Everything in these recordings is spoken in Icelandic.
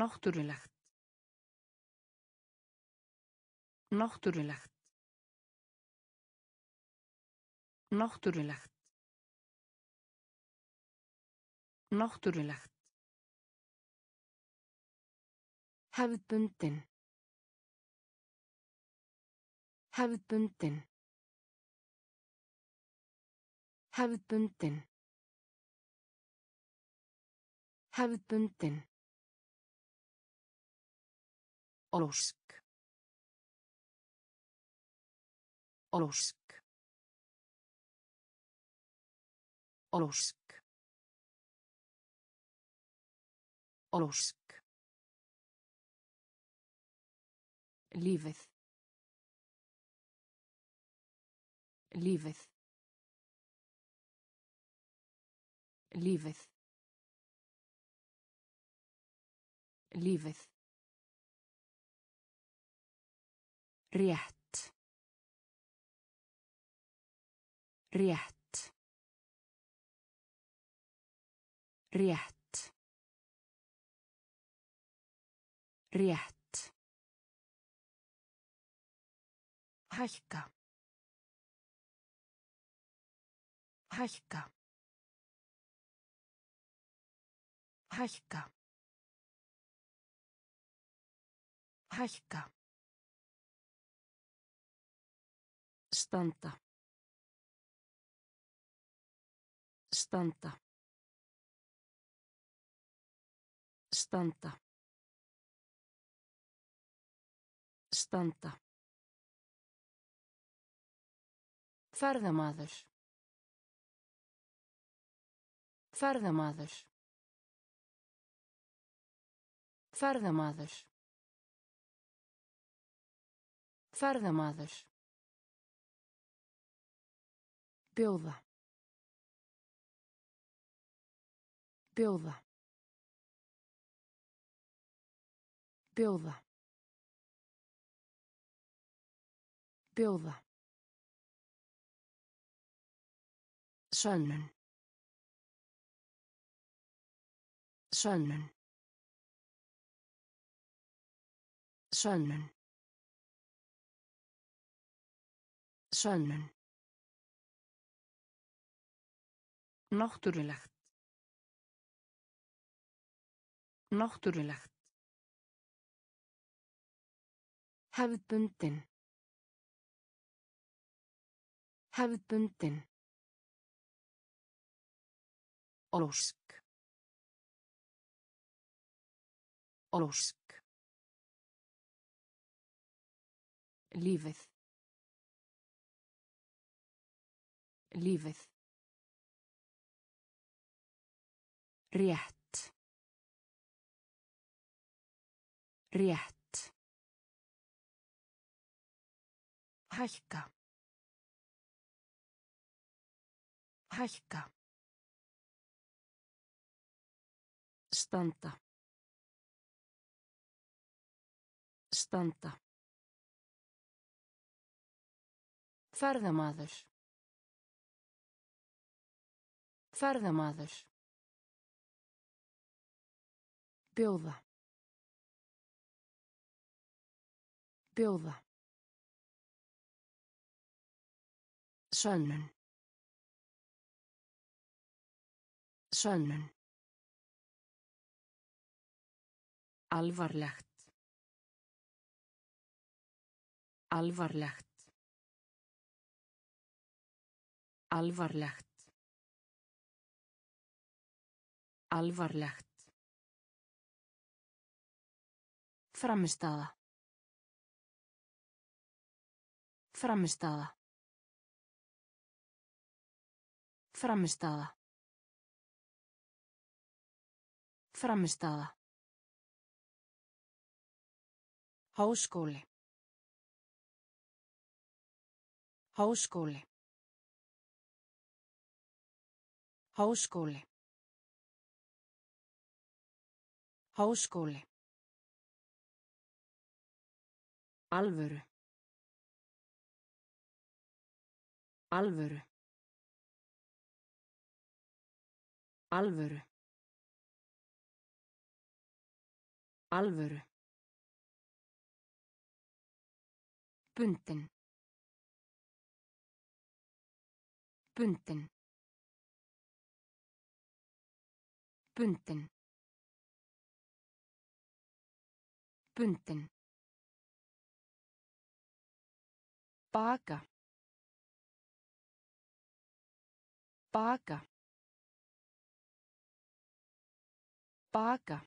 Náttúrulegt. Náttúrulegt. Náttúrulegt. Náttúrulegt. Hefðbundin. Hefðbundin. Hefðbundin. Hefðbundin. Ósk. Ósk. Ósk. Ósk. Lífið. Lífið. Lífið. Lífið. Rétt. Rétt. Rétt. Rétt. Hækka. Hækka. Hækka. Hækka. Standa. Standa. Standa. Standa. Ferðamaður. Ferðamaður. Ferðamaður. Ferðamaður. Bjóða. Bjóða. Bjóða. Bjóða. Sönnun. Sönnun. Sönnun. Sönnun. Náttúrulegt. Náttúrulegt. Hefðbundin. Hefðbundin. Ósk. Ósk. Lífið. Lífið. Rétt. Rétt. Hækka. Hækka. Standa. Standa. Ferðamaður. Ferðamaður. Bjóða. Bjóða. Sönnun. Sönnun. Alvarlegt. Alvarlegt. Alvarlegt. Alvarlegt. Frammistaða. Frammistaða. Frammistaða. Frammistaða. Háskóli. Háskóli. Háskóli. Háskóli. Alvöru. Alvöru. Alvöru. Alvöru. Bundin. Bundin. Bundin. Bundin. Baka. Baka. Baka.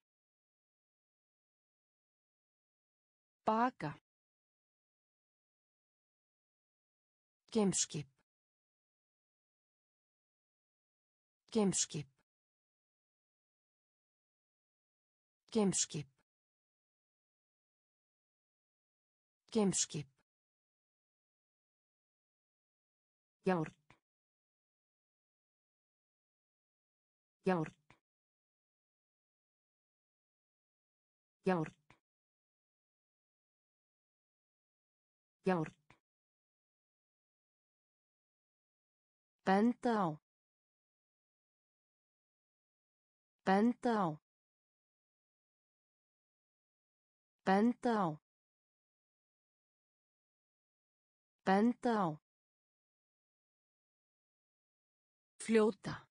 Baka. Geimskip. Geimskip. Geimskip. Geimskip. Járn. Járn. Járn. Járn. Benda á. Benda á. Benda á. Benda á. Fljóta.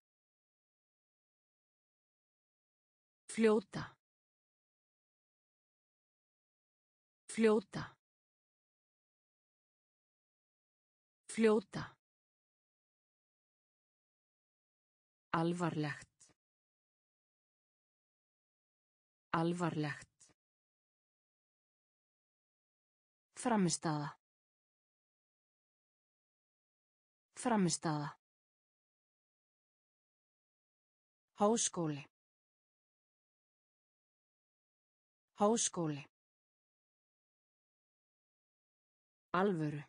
Fljóta. Fljóta. Fljóta. Alvarlegt. Alvarlegt. Framistaða. Framistaða. Háskóli. Háskóli. Alvöru.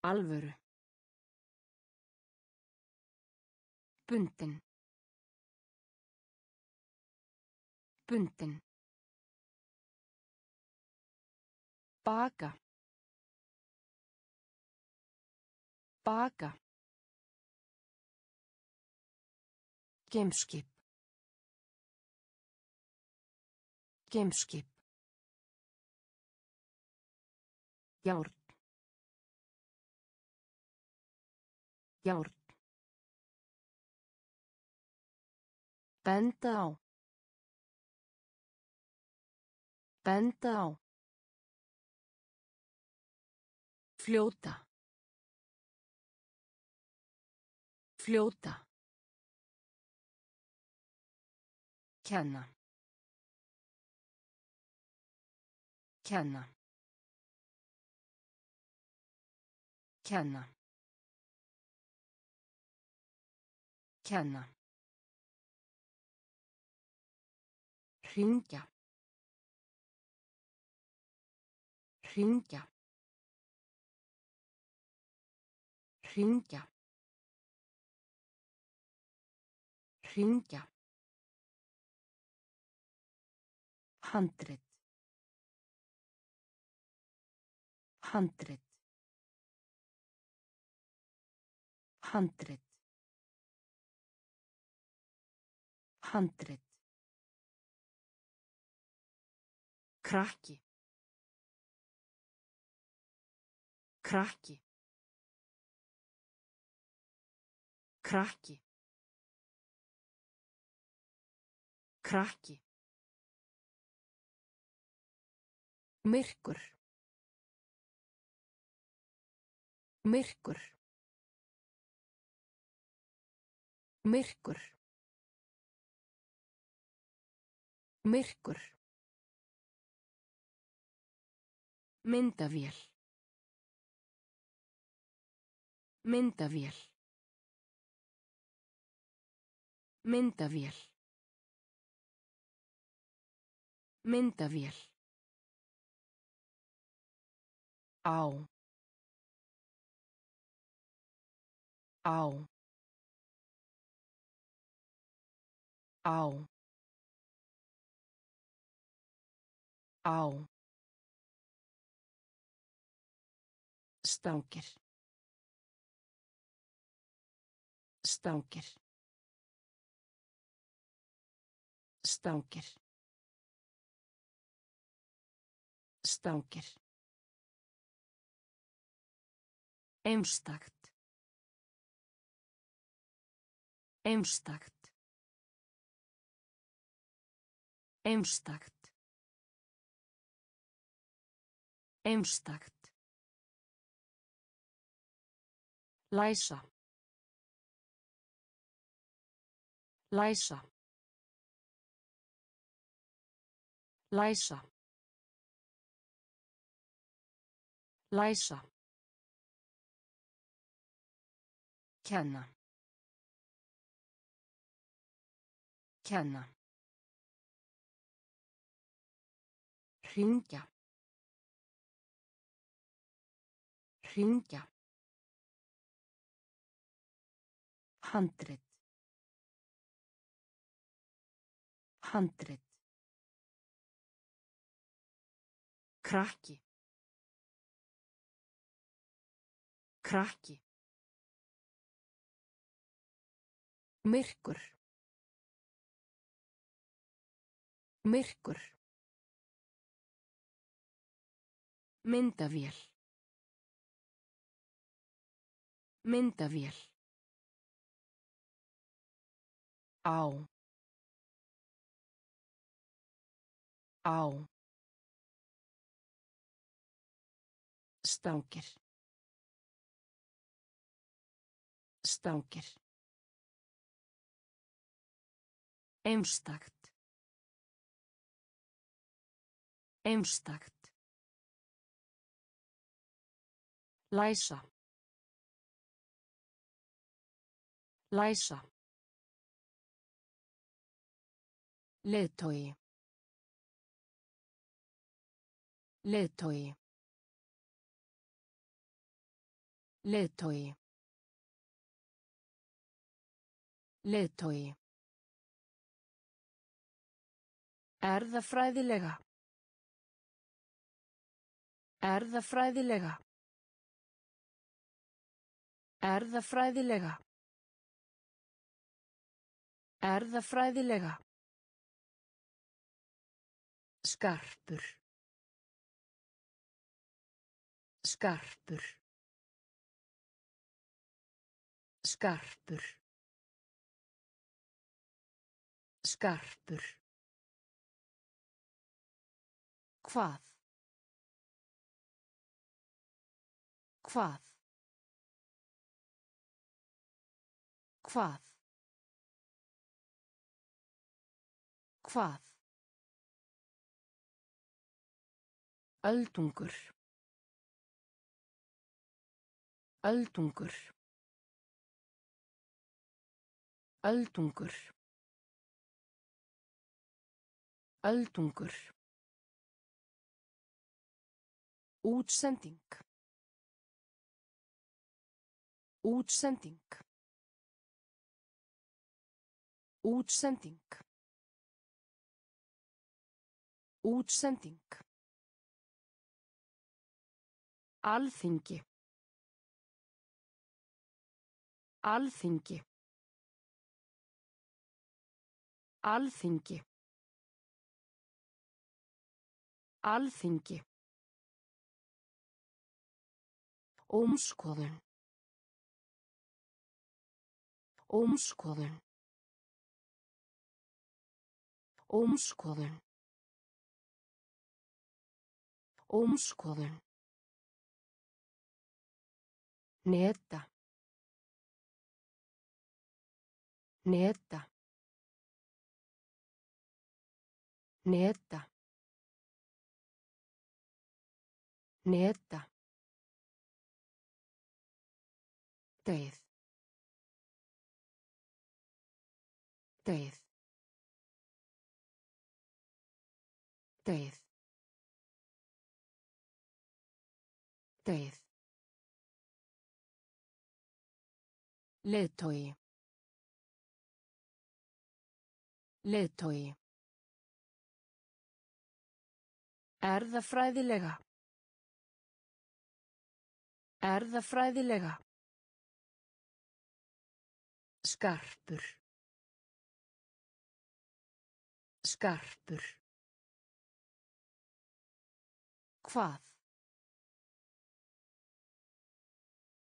Alvöru. Bundin. Bundin. Baka. Baka. Geimskip. Geimskip. Járn. Járn. Benda á. Benda á. Fljóta. Fljóta. Kenna. Kenna. Kenna. Kenna. Hringja. Hringja. Hringja. Hringja. Handrit. Handrit. Handrit. Handrit. Krakki. Krakki. Krakki. Krakki. Myrkur. Myrkur. Myrkur. Myrkur. Myndavél. Myndavél. Myndavél. Myndavél. Á. Á. Á. Á. Stangir. Stangir. Stangir. Stangir. Einstakt. Einstakt. Einstakt. Einstakt. Læsa. Læsa. Læsa. Læsa. Kenna. Kenna. Hringja. Hringja. Handrit. Handrit. Krakki. Krakki. Myrkur. Myrkur. Myndavél. Myndavél. Á. Á. Stangir. Stangir. Einstakt. Einstakt. Læsa. Læsa. Leðtogi. Leðtogi. Leðtogi. Leðtogi. Erðafræðilega. Erðafræðilega. Erðafræðilega. Erðafræðilega. Skarpur. Skarpur. Skarpur. Skarpur. Hvað? Hvað? Hvað? Hvað? Öldungur. Öldungur. Öldungur. Öldungur. Útsending. Útsending. Útsending. Útsending. Alþingi. Alþingi. Alþingi. Alþingi. Ómskoðun. Ómskoðun. Ómskoðun. Ómskoðun. Neta. Neta. Neta. Neta. Deyð. Deyð. Deyð. Deyð. Leðtogi. Leðtogi. Erðafræðilega. Erðafræðilega. Skarpur. Skarpur. Hvað?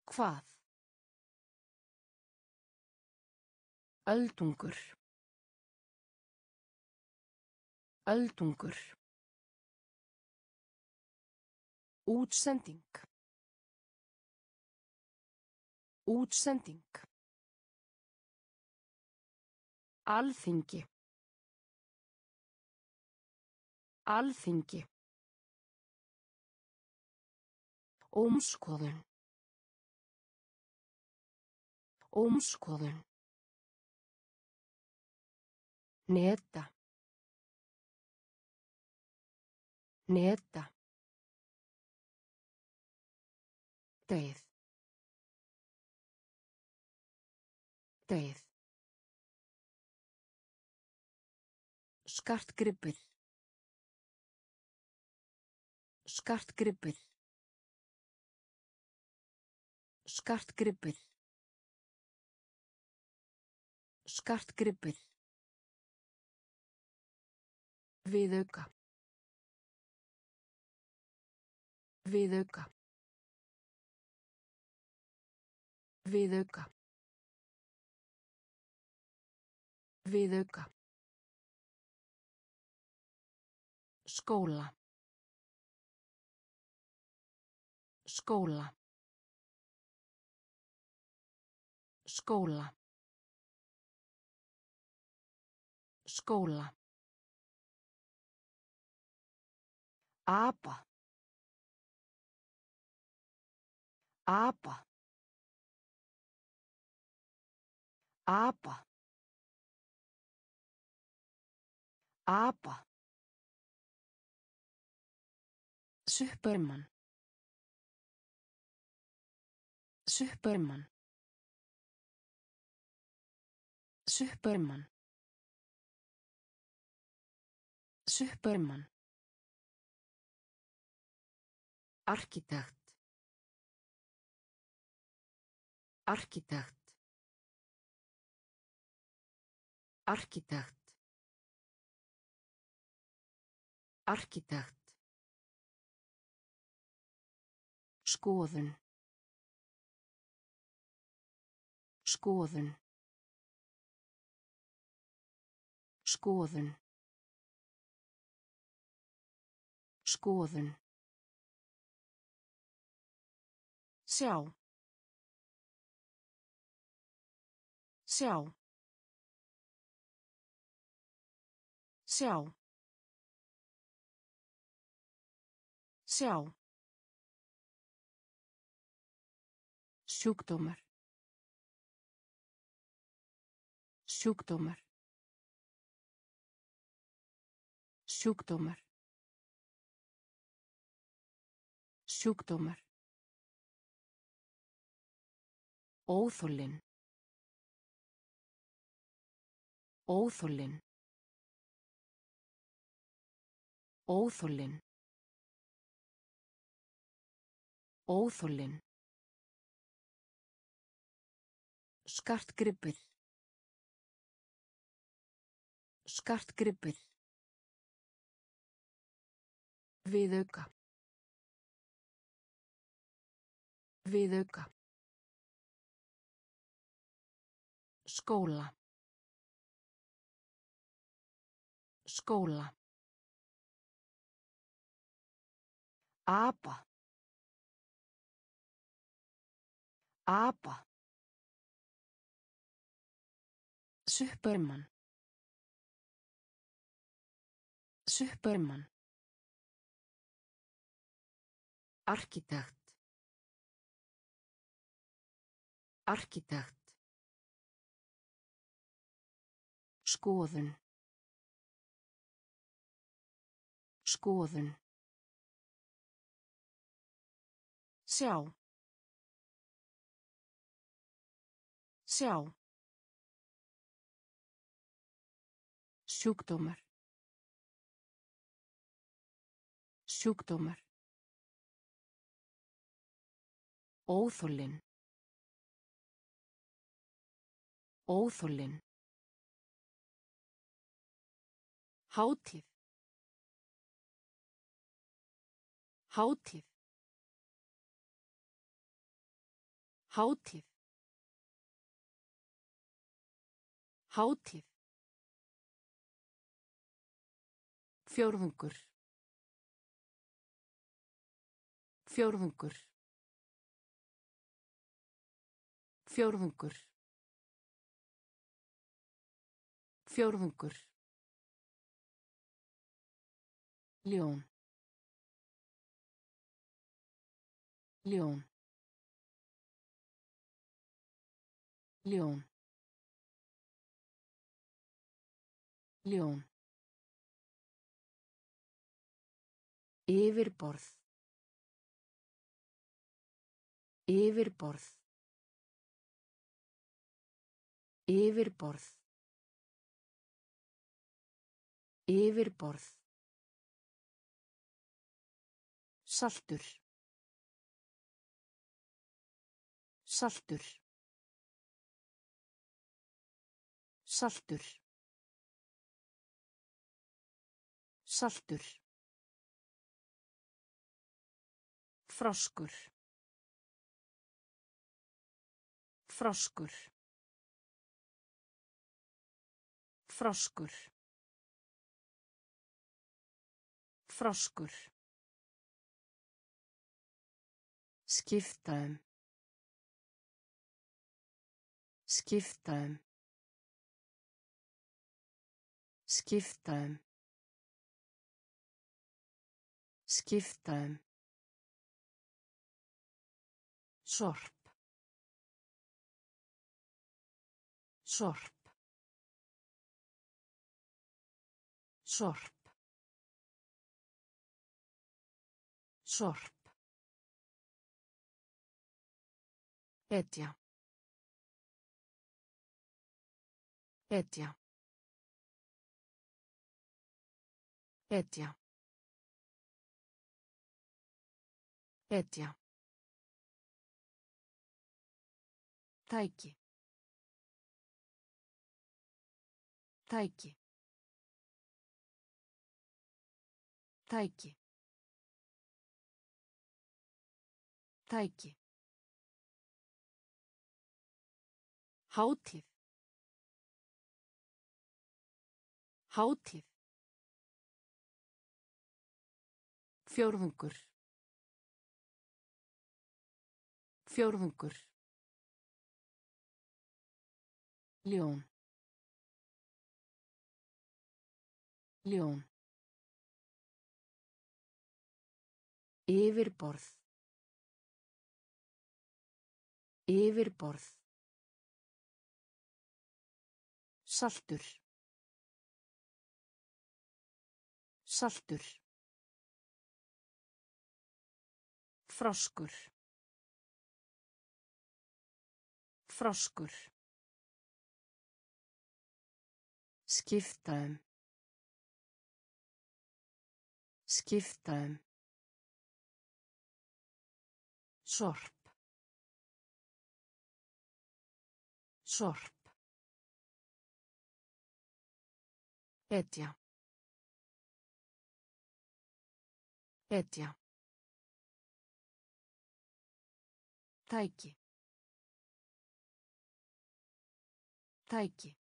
Hvað? Öldungur. Öldungur. Útsending. Útsending. Alþingi. Alþingi. Ómskoðun. Ómskoðun. Neta. Neta. Deyð. Deyð. Skartgripir. Skartgripir. Skartgripir. Skartgripir. Viðauka. Viðauka. Viðauka. Viðauka. Skóla. Skóla. Skóla. Skóla. Apa. Apa. Apa. Apa. Superman. Superman. Superman. Superman. Arkitekt. Arkitekt. Arkitekt. Arkitekt. Skoðun. Skoðun. Skoðun. Skoðun. Sjá. Sjá. Sjá. Sjá. Sjúkdómar. Sjúkdómar. Sjúkdómar. Sjúkdómar. Óþólinn. Óþólinn. Óþólinn. Óþólinn. Skartgripir. Skartgripir. Viðauka. Viðauka. Skóla. Skóla. Apa. Apa. Superman. Superman. Arkitekt. Arkitekt. Skoðun. Skoðun. Sjá. Sjá. Sjúkdómar. Sjúkdómar. Óþólinn. Óþólinn. Hátíð. Hátíð. Hátíð. Hátíð. Fjórðungur. Fjórðungur. Fjórðungur. Fjórðungur. Ljón. Ljón. Ljón. Ljón. Yfirborð. Yfirborð. Yfirborð. Yfirborð. Saltur. Saltur. Saltur. Saltur. Froskur. Froskur. Froskur. Froskur. Skiptaðum. Skiptaðum. Skiptaðum. Skiptaðum. Sorp. Sorp. Sorp. Sorp. Etja. Etja. Etja. Etja. Tæki. Tæki. Tæki. Tæki. Hátíð. Hátíð. Fjórðungur. Fjórðungur. Ljón. Ljón. Yfirborð. Yfirborð. Saltur. Saltur. Froskur. Froskur. Skiptaðum. Skiptaðum. Sorp. Sorp. Etja. Etja. Tæki. Tæki.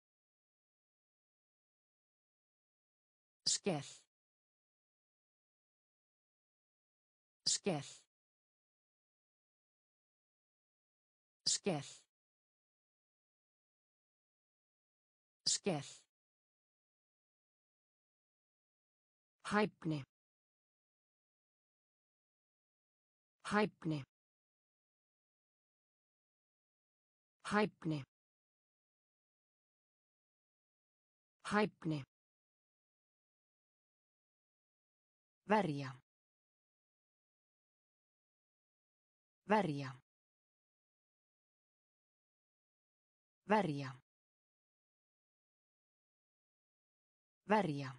Skell. Skell. Skell. Skell. Hæfni. Hæfni. Hæfni. Hæfni. Verja. Verja. Verja. Verja.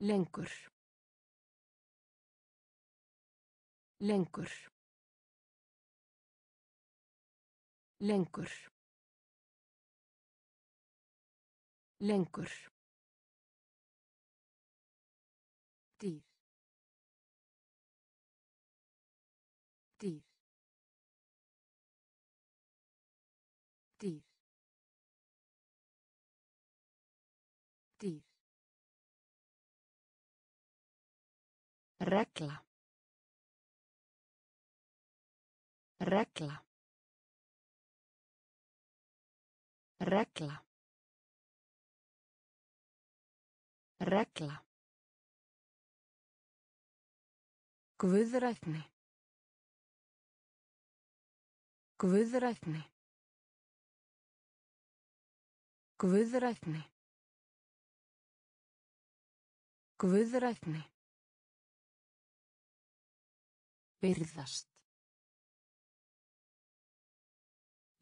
Lengur. Lengur. Lengur. Lengur. Regla. Regla. Regla. Regla. Guðrætni. Guðrætni. Guðrætni. Guðrætni. Byrðast.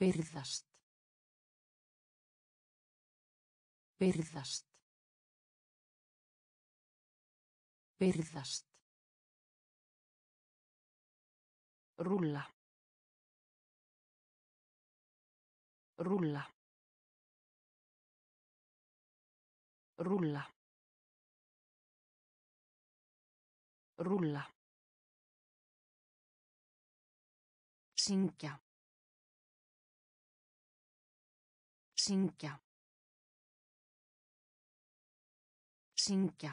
Byrðast. Byrðast. Byrðast. Rúlla. Rúlla. Rúlla. Rúlla. Syngja. Syngja. Syngja.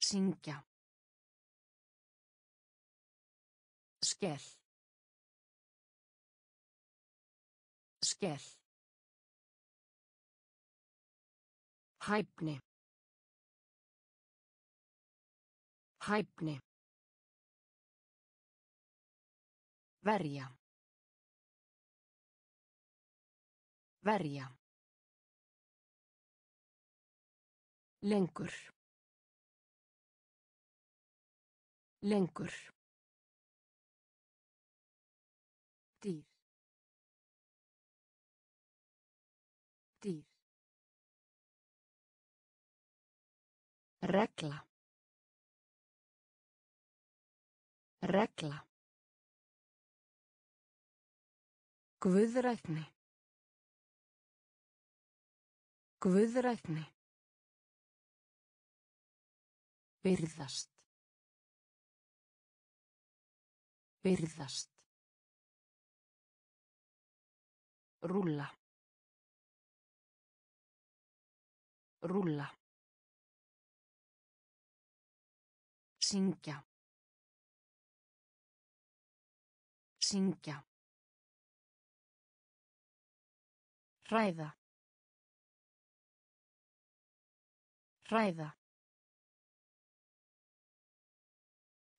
Syngja. Skell. Skell. Hæfni. Hæfni. Verja. Verja. Lengur. Lengur. Dýr. Dýr. Regla. Regla. Guðrætni. Guðrætni. Byrðast. Byrðast. Rúlla. Rúlla. Syngja. Syngja. Hræða. Hræða.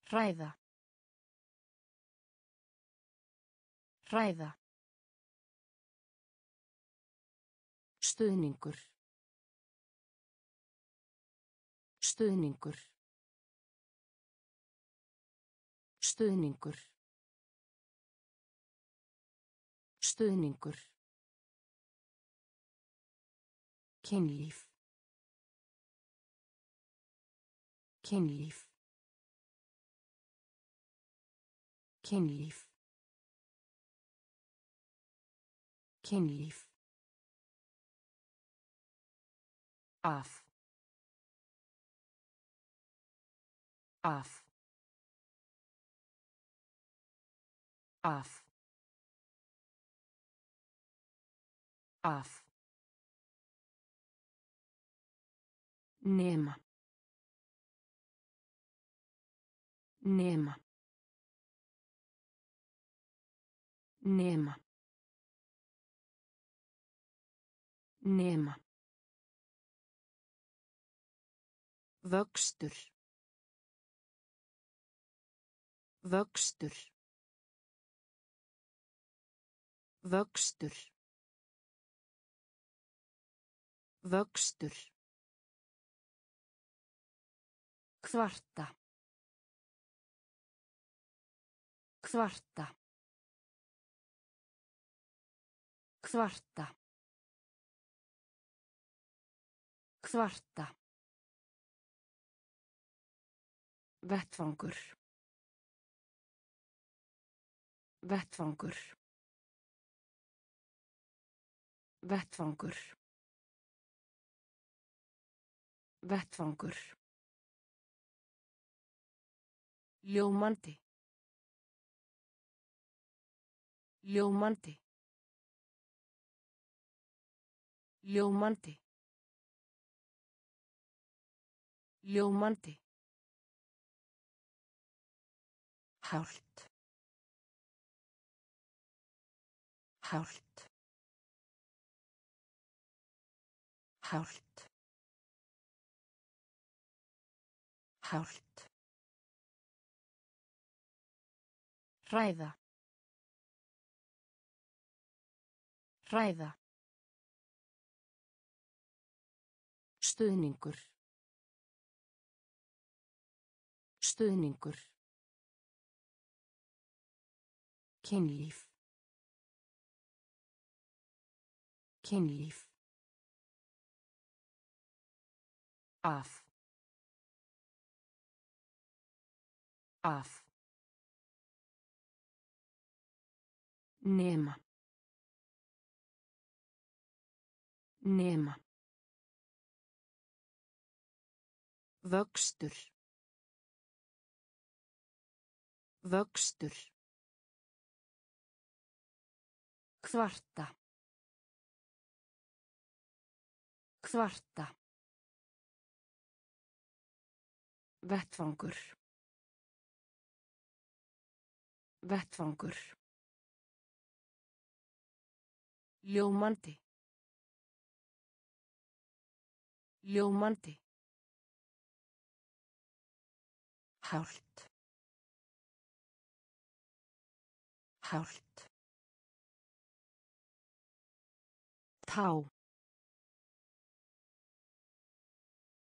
Hræða. Hræða. Stuðningur. Stuðningur. Stuðningur. Stuðningur. Kynlíf. Kynlíf. Kynlíf. Kynlíf. Að. Að. Að. Að. Nema. Nema. Nema. Nema. Vöxtur. Vöxtur. Vöxtur. Vöxtur. Kvarta. Kvarta. Kvarta. Kvarta. Vettvangur. Vettvangur. Vettvangur. Vettvangur. Ljómandi. Ljómandi. Ljómandi. Ljómandi. Hált. Hált. Hált. Hált. Ræða. Ræða. Stuðningur. Stuðningur. Kynlíf. Kynlíf. Af. Af. Nema. Nema. Vöxtur. Vöxtur. Kvarta. Kvarta. Vettvangur. Vettvangur. Ljómandi. Ljómandi. Hált. Hált. Tá.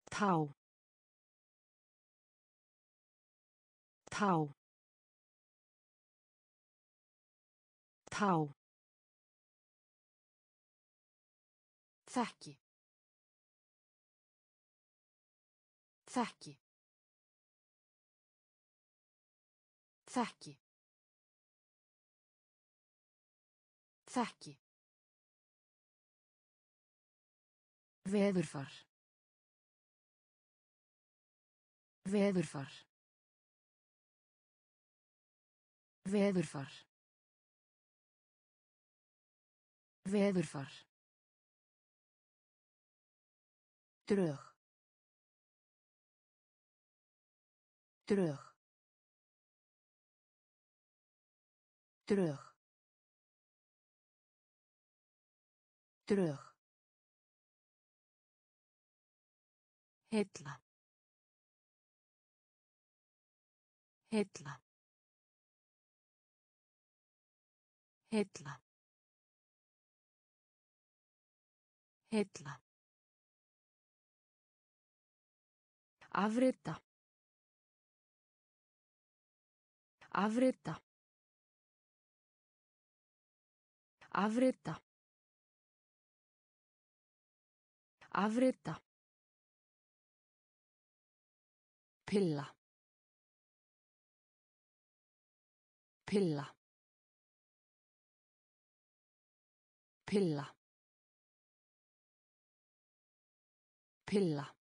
Tá. Tá. Tá. Þekki. Þekki. Þekki. Þekki. Veðurfar. Veðurfar. Veðurfar. Veðurfar. Drög. Drög. Drög. Drög. Heilla. Heilla. Heilla. Heilla. Afrita. Afrita. Afrita. Afrita. Pilla. Pilla. Pilla. Pilla.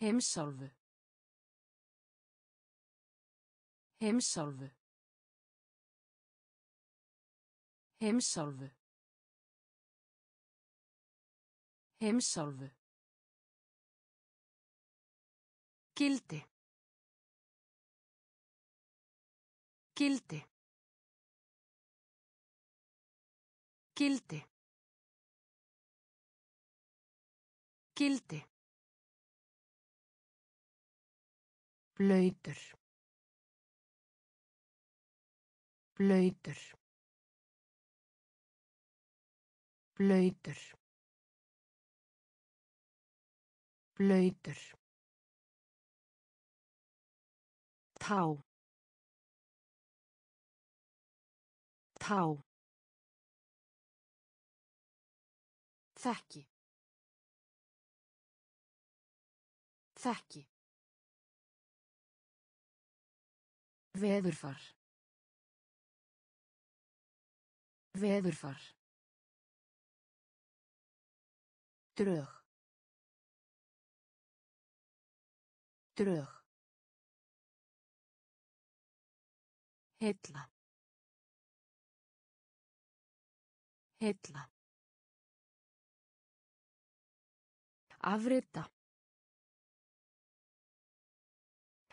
Heimsálfu. Heimsálfu. Heimsálfu. Heimsálfu. Gildi. Gildi. Gildi. Gildi. Blöytur. Blöytur. Blöytur. Blöytur. Tá. Tá. Þekki. Þekki. Veðurfar. Veðurfar. Drög. Drög. Heilla. Heilla. Afrita.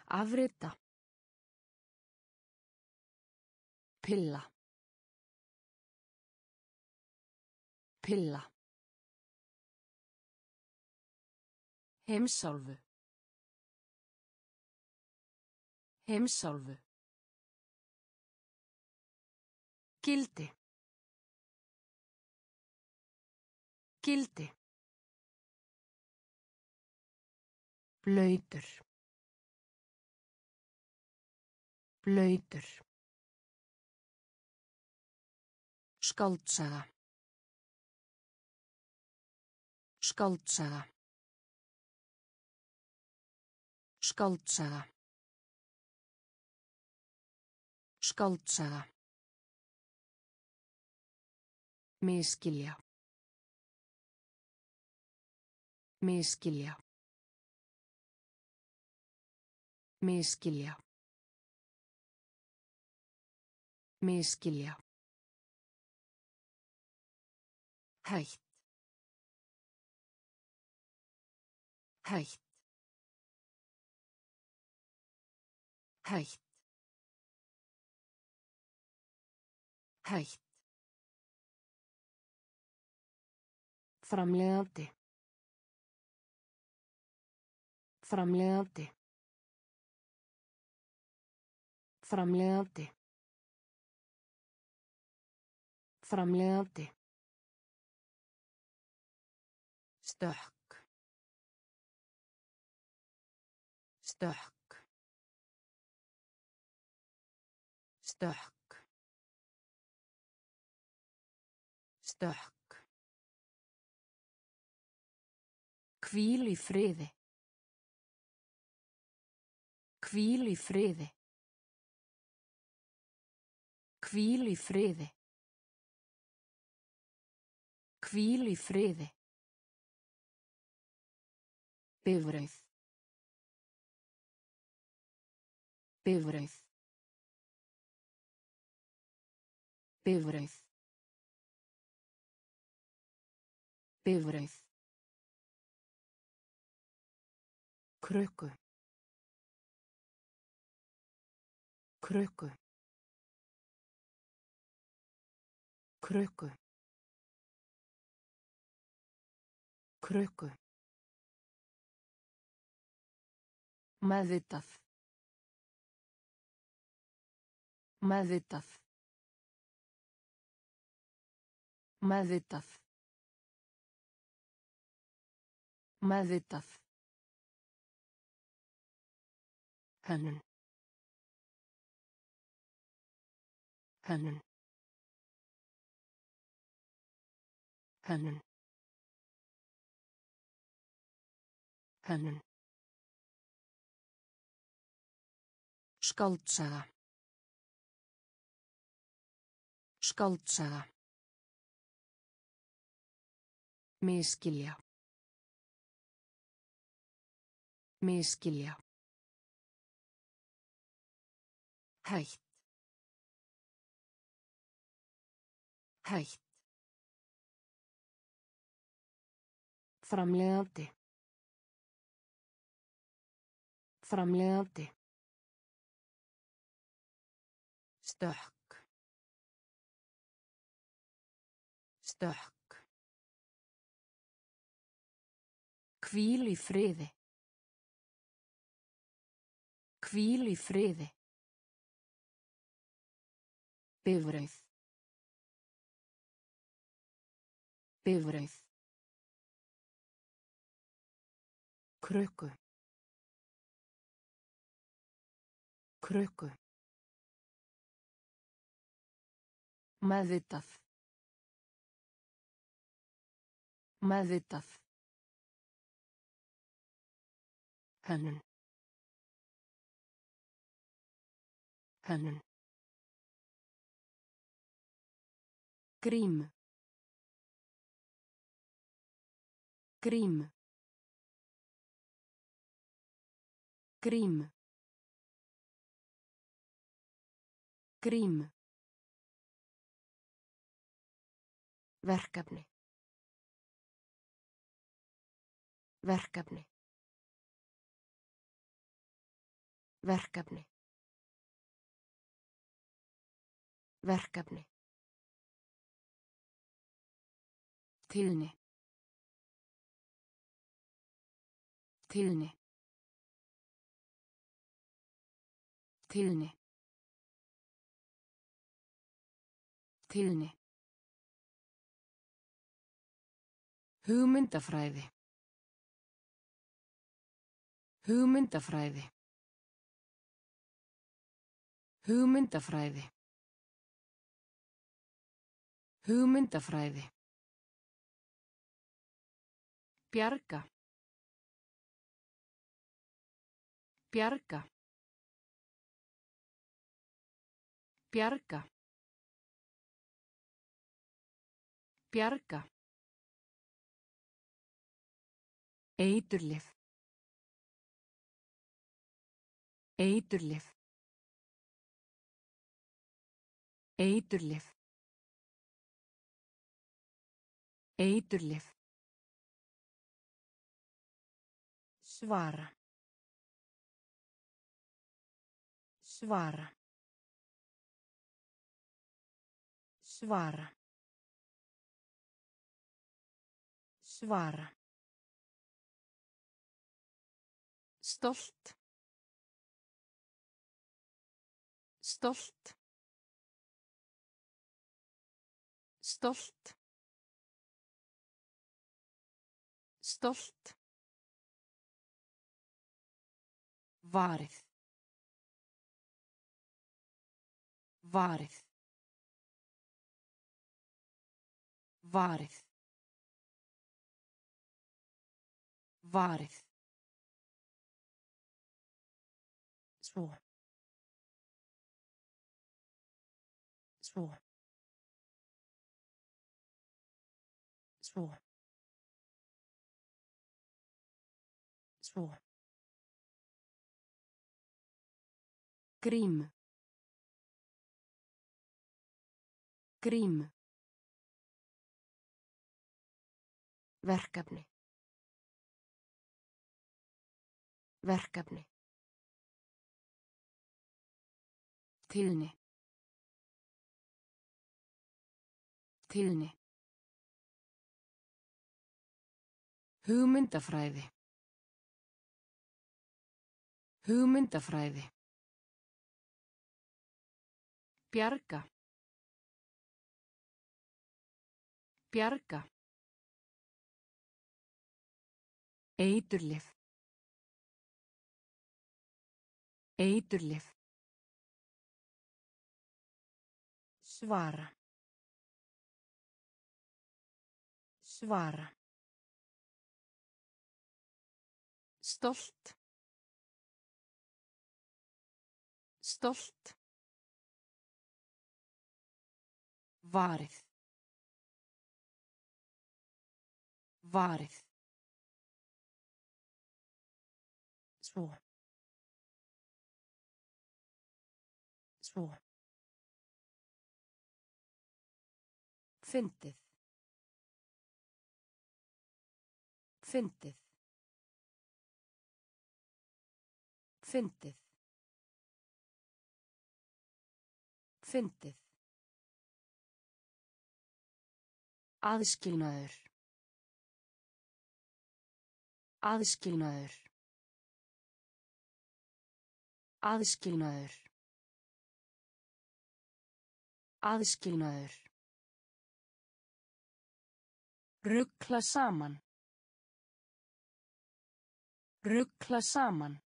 Afrita. Pilla. Pilla. Heimsálfu. Heimsálfu. Gildi. Gildi. Blöytur. Blöytur. Skáldsaga. Skáldsaga. Skáldsaga. Skáldsaga. Miskilja. Miskilja. Miskilja. Miskilja. Hætt. Hætt. Hætt. Hætt. Framleiðandi. Framleiðandi. Framleiðandi. Framleiðandi. Stökk. Stökk. Stökk. Stökk. Hvíl í friði. Hvíl í friði. Hvíl í friði. Hvíl í friði. Bifreið. Bifreið. Bifreið. Bifreið. Krukku. Krukku. Krukku. Krukku. مازتف مازتف مازتف مازتف هنن. هنن. هنن. هنن. Skáldsaga. Skáldsaga. Miskilja. Miskilja. Hætt. Hætt. Framleiðandi. Framleiðandi. Stökk. Stökk. Hvíl í friði. Hvíl í friði. Bifreið. Bifreið. Krukku. Krukku. مازيتف مازيتف هنن. هنن. كريم. كريم. كريم. كريم. Verkefni. Verkefni. Verkefni. Verkefni. Tíðni. Tíðni. Tíðni. Tíðni. Hugmyndafræði. Hugmyndafræði. Hugmyndafræði. Hugmyndafræði. Bjarga. Bjarga. Bjarga. Bjarga. Eiturlif. Eiturlif. Eiturlif. Eiturlif. Svara. Svara. Svara. Svara. Stolt. Stolt. Stolt. Stolt. Varið. Varið. Varið. Varið. Svo. Svo. Svo. Svo. Grím. Grím. Verkefni. Verkefni. Tíðni. Tíðni. Hugmyndafræði. Hugmyndafræði. Bjarga. Bjarga. Eiturlif. Eiturlif. Svara. Svara. Stolt. Stolt. Varið. Varið. Svo. Svo. Fyndið. Fyndið. Fyndið. Fyndið. Aðskilnaður. Aðskilnaður. Aðskilnaður. Aðskilnaður. Ruggla saman. Ruggla saman.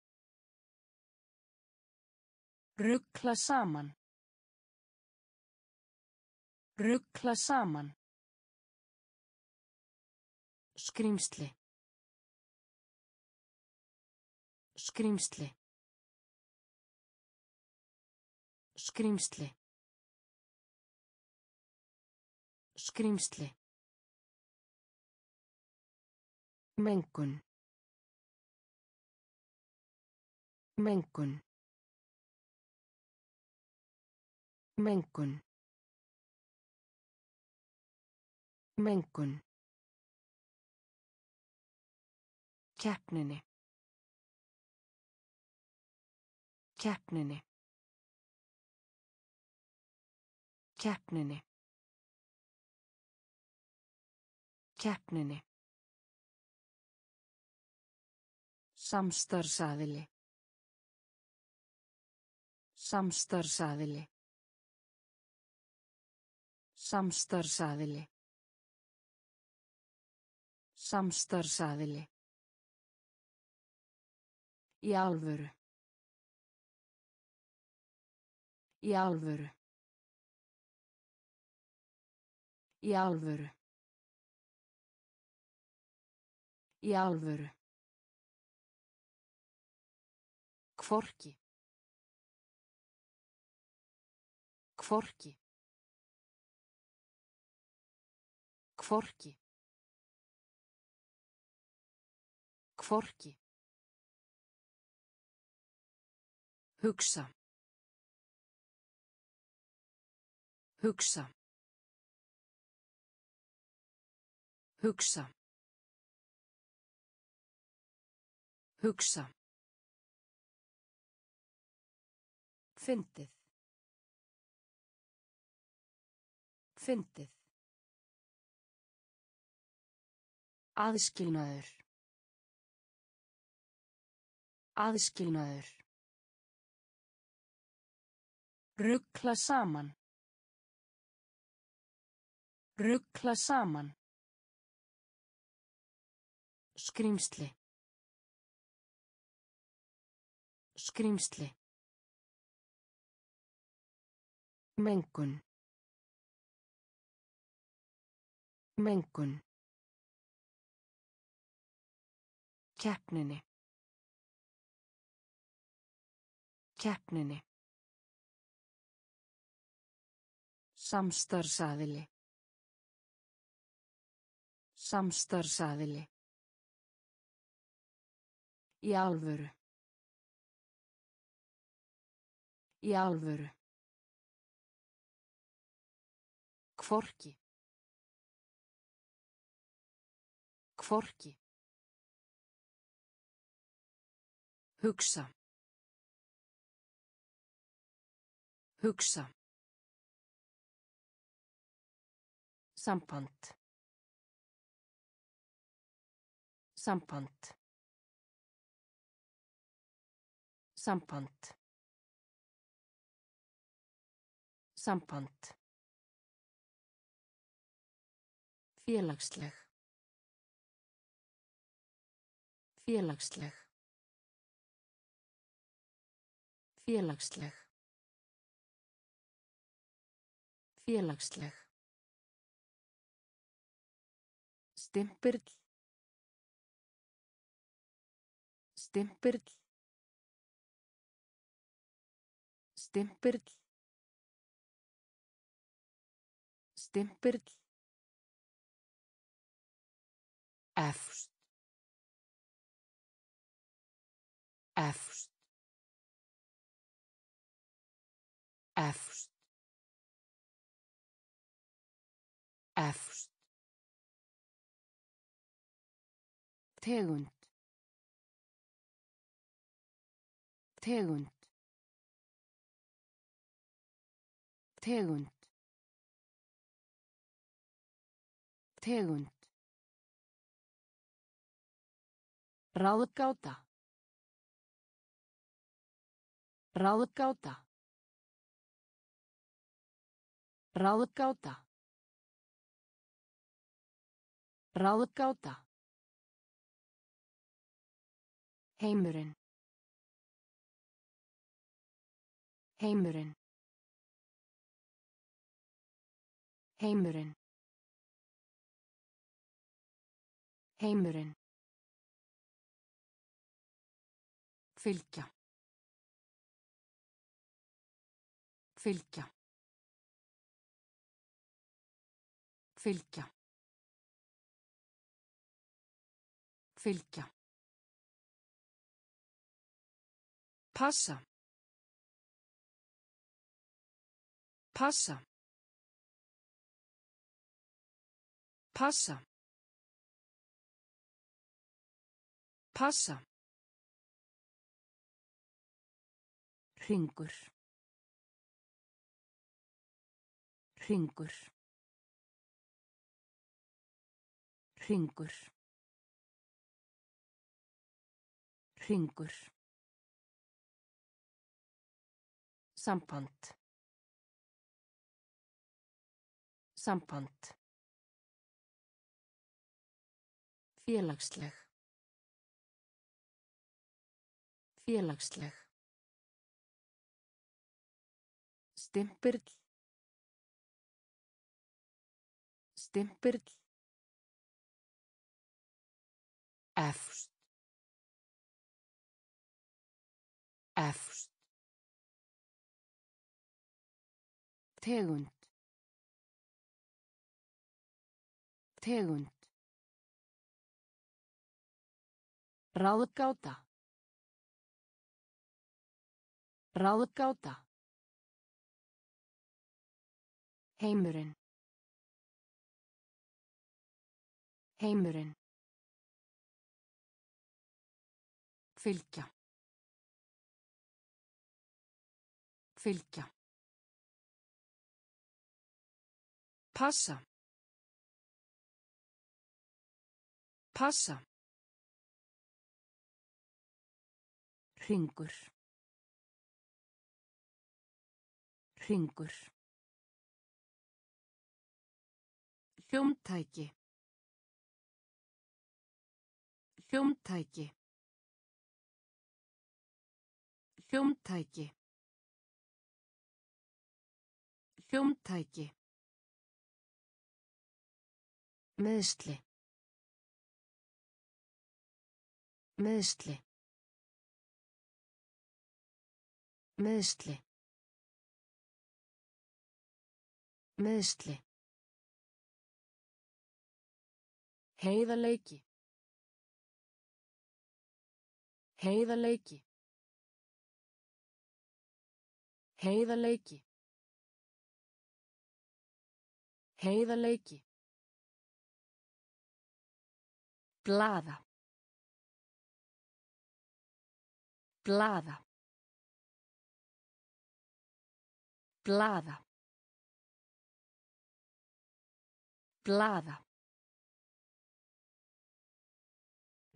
Ruggla saman. Ruggla saman. Skrimsli. Skrimsli. Skrimsli. Skrýmsli. Mengun. Mengun. Mengun. Mengun. Keppninni. Keppninni. Keppninni. Keppninni. Samstarfsaðili. Samstarfsaðili. Samstarfsaðili. Samstarfsaðili. Í alvöru. Í alvöru. Í alvöru. Í alvöru. Kvorki. Kvorki. Kvorki. Kvorki. Hugsa. Hugsa. Hugsa. Hugsa. Fyndið. Fyndið. Aðskilnaður. Aðskilnaður. Ruggla saman. Ruggla saman. Skrýmsli. Skrýmsli. Mengun. Mengun. Keppninni. Keppninni. Samstarfsaðili. Samstarfsaðili. Í alvöru. Í alvöru. Kvorki. Kvorki. Hugsa. Hugsa. Samband. Samband. Samband. Samband. Félagsleg. Félagsleg. Félagsleg. Félagsleg. Stimpirl. Stimpirl. Stimpirl. Stimpirl. Efst. Efst. Efst. Efst. Tegund. Tegund. Tegund. Tegund. Ráðgáta. Ráðgáta. Ráðgáta. Ráðgáta. Heimurinn. Heimurinn. Heimurinn. Heimurinn. Fylgja. Fylgja. Fylgja. Fylgja. Passa. Passa. Passa. Passa. Hringur. Hringur. Hringur. Hringur. Samband. Samband. Félagsleg. Félagsleg. Stimpirl. Stimpirl. Efst. Efst. Tegund. Tegund. Ráðgáta. Ráðgáta. Heimurinn. Heimurinn. Fylgja. Fylgja. Passa. Passa. Hringur. Hringur. Hljómtæki. Hljómtæki. Hljómtæki. Hljómtæki. Meðsli. Meðsli. Meðsli. Meðsli. Heiðarleiki. Heiðarleiki. Heiðarleiki. Heiðarleiki. Blaða. Blaða. Blaða. Blaða.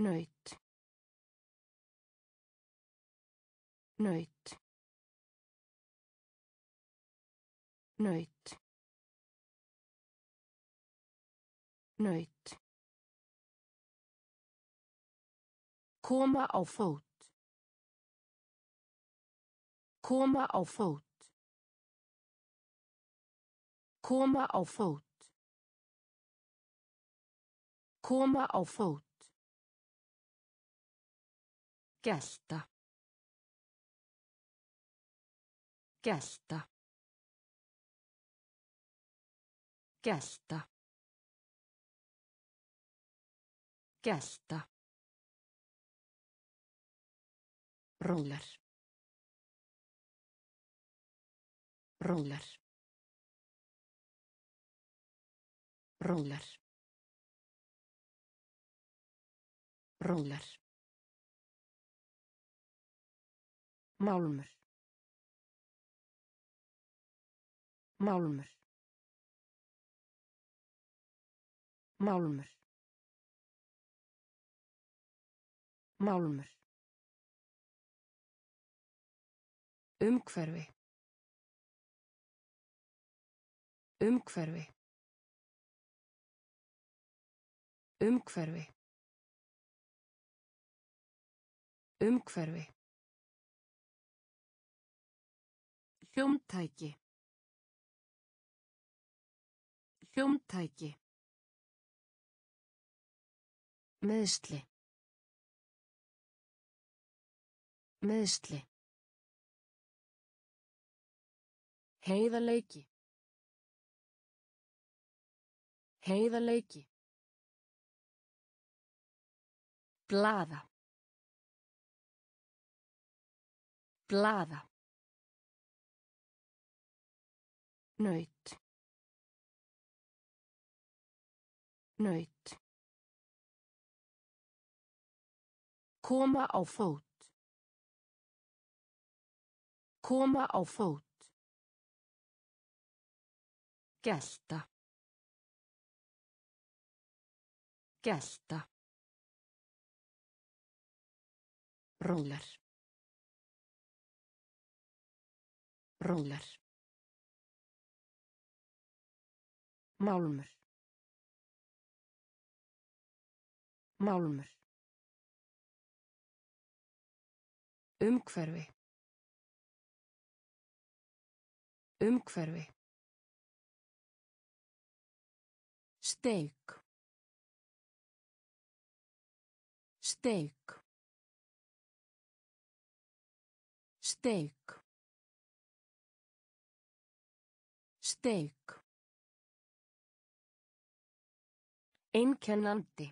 Naut. Naut. Naut. Naut. Koma á fót. Koma á fót. Koma á fót. Koma á fót. Gelta. Gelta. Gelta. Gelta. Róler. Róler. Róler. Róler. Málmur. Málmur. Málmur. Málmur. Umhverfi. Umhverfi. Umhverfi. Umhverfi. Hljómtæki. Hljómtæki. Meðsli. Meðsli. Heiðarleiki. Heiðarleiki. Blaða. Blaða. Naut. Naut. Koma á fót. Koma á fót. Gelta. Gelta. Róler. Róler. Málmur. Málmur. Umhverfi. Umhverfi. Steik. Steik. Steik. Steik. Einkennandi.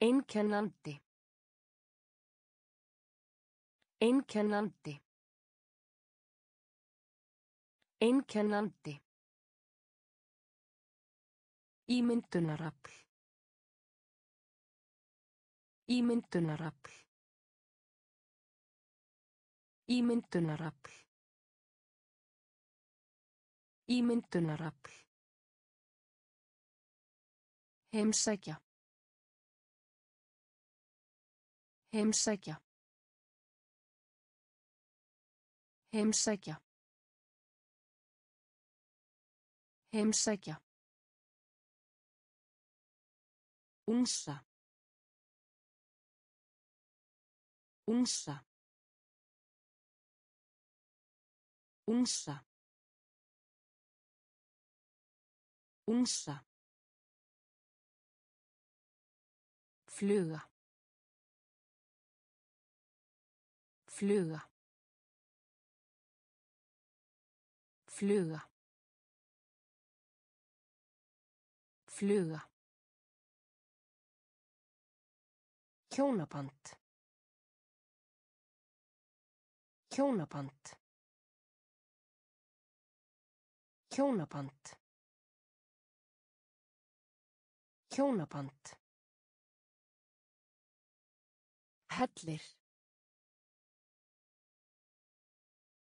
Einkennandi. Einkennandi. Einkennandi. Ímyndunarafl. Ímyndunarafl. Ímyndunarafl. Ímyndunarafl. Heimsækja. Heimsækja. Heimsækja. Heimsækja. Unsa. Unsa. Unsa. Unsa. Fluga. Fluga. Fluga. Fluga. Hjónaband. Hjónaband. Hjónaband. Hjónaband. Hellir.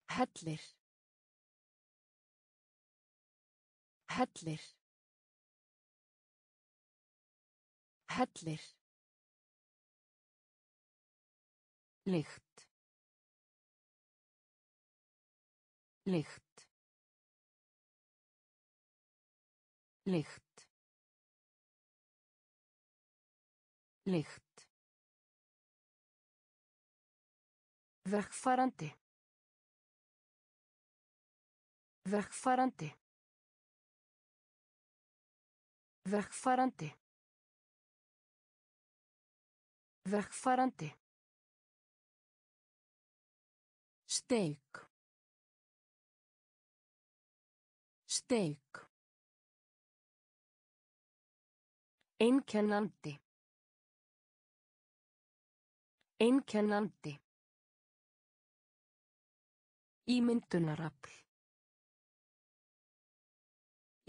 Hellir. Hellir. Hellir. Lykt. Lykt. Lykt. Lykt. Vegfarandi. Vegfarandi. Vegfarandi. Vegfarandi. Steik. Steik. Einkennandi. Einkennandi. Ímyndunarafl.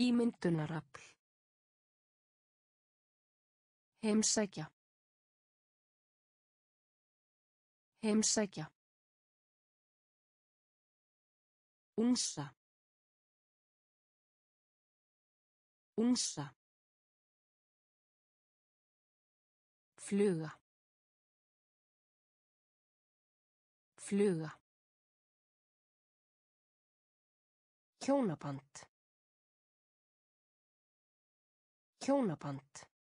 Ímyndunarafl. Heimsækja. Heimsækja. Unsa. Unsa. Fluga. Fluga. Hjónaband. Hjónaband.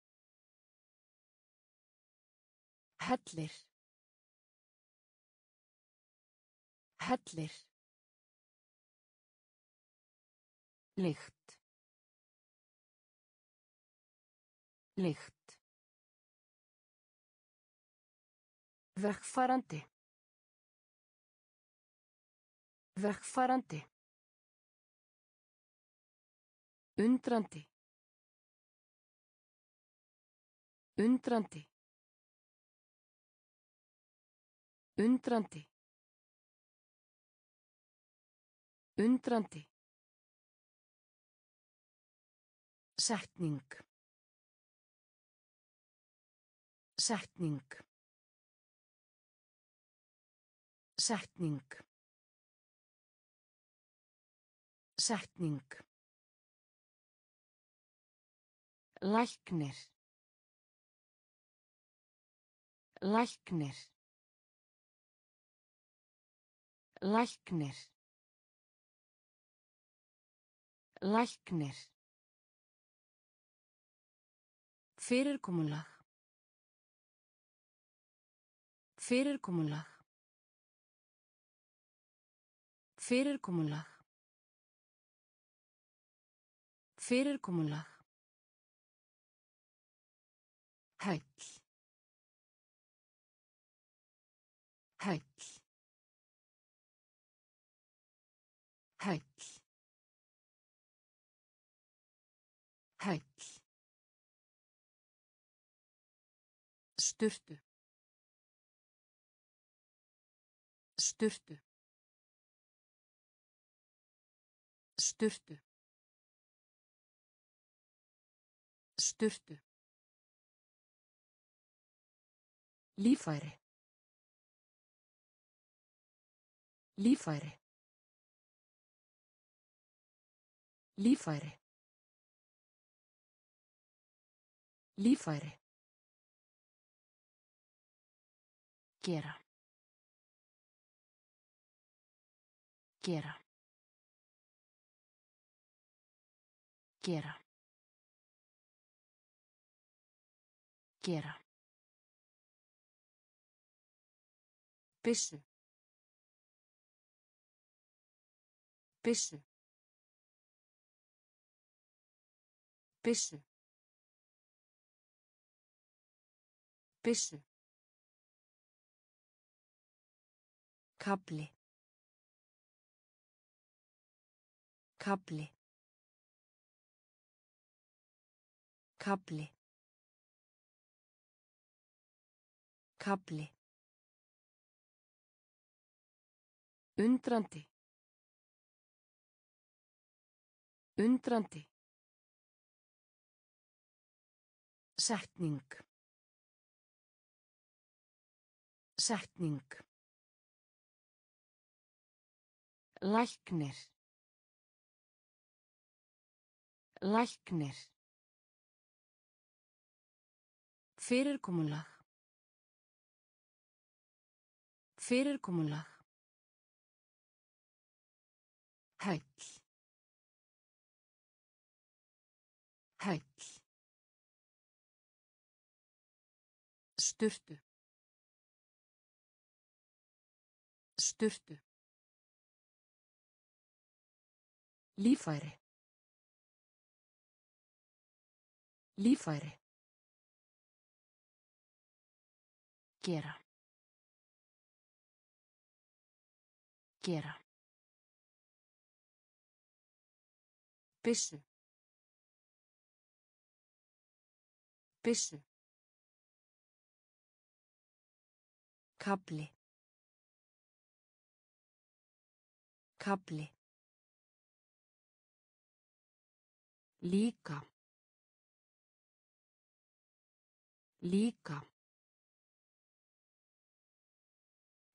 Hellir. Hellir. Lykt. Lykt. Vegfarandi. Vegfarandi. Undrandi. Undrandi. Undrandi. Undrandi. Setning. Setning. Setning. Setning. Læknir. Læknir. Læknir. Læknir. Fyrirkomulag. Fyrirkomulag. Fyrirkomulag. Fyrirkomulag. Hæll. Hæll. Hæll. Hæll. Sturtu. Sturtu. Sturtu. Sturtu. Lífæri. Lífæri. Lífæri. Lífæri. Gera. Gera. Gera. Gera. Byssu. Byssu. Byssu. Byssu. Kabli. Kabli. Kabli. Kabli. Undrandi. Undrandi. Setning. Setning. Læknir. Læknir. Fyrirkomulag. Fyrirkomulag. Hæll. Hæll. Sturtu. Sturtu. Lífæri. Lífæri. Gera. Gera. Byssu. Byssu. Kabli. Kabli. Líka. Líka.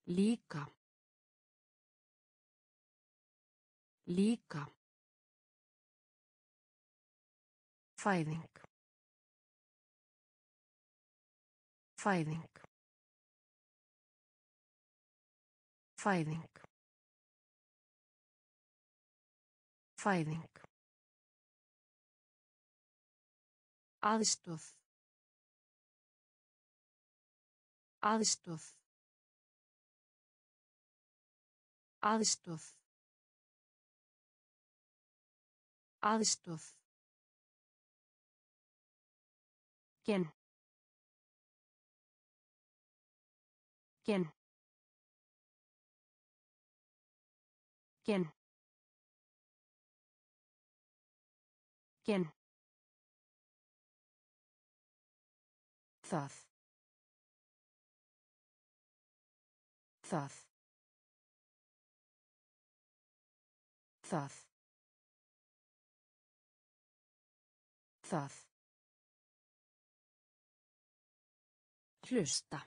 Líka. Líka. Fæðing. Fæðing. Fæðing. Fæðing. Aðstoð. Aðstoð. Aðstoð. Aðstoð. Gen. Gen. Gen. Gen. Það. Það. Það. Það. Hlusta.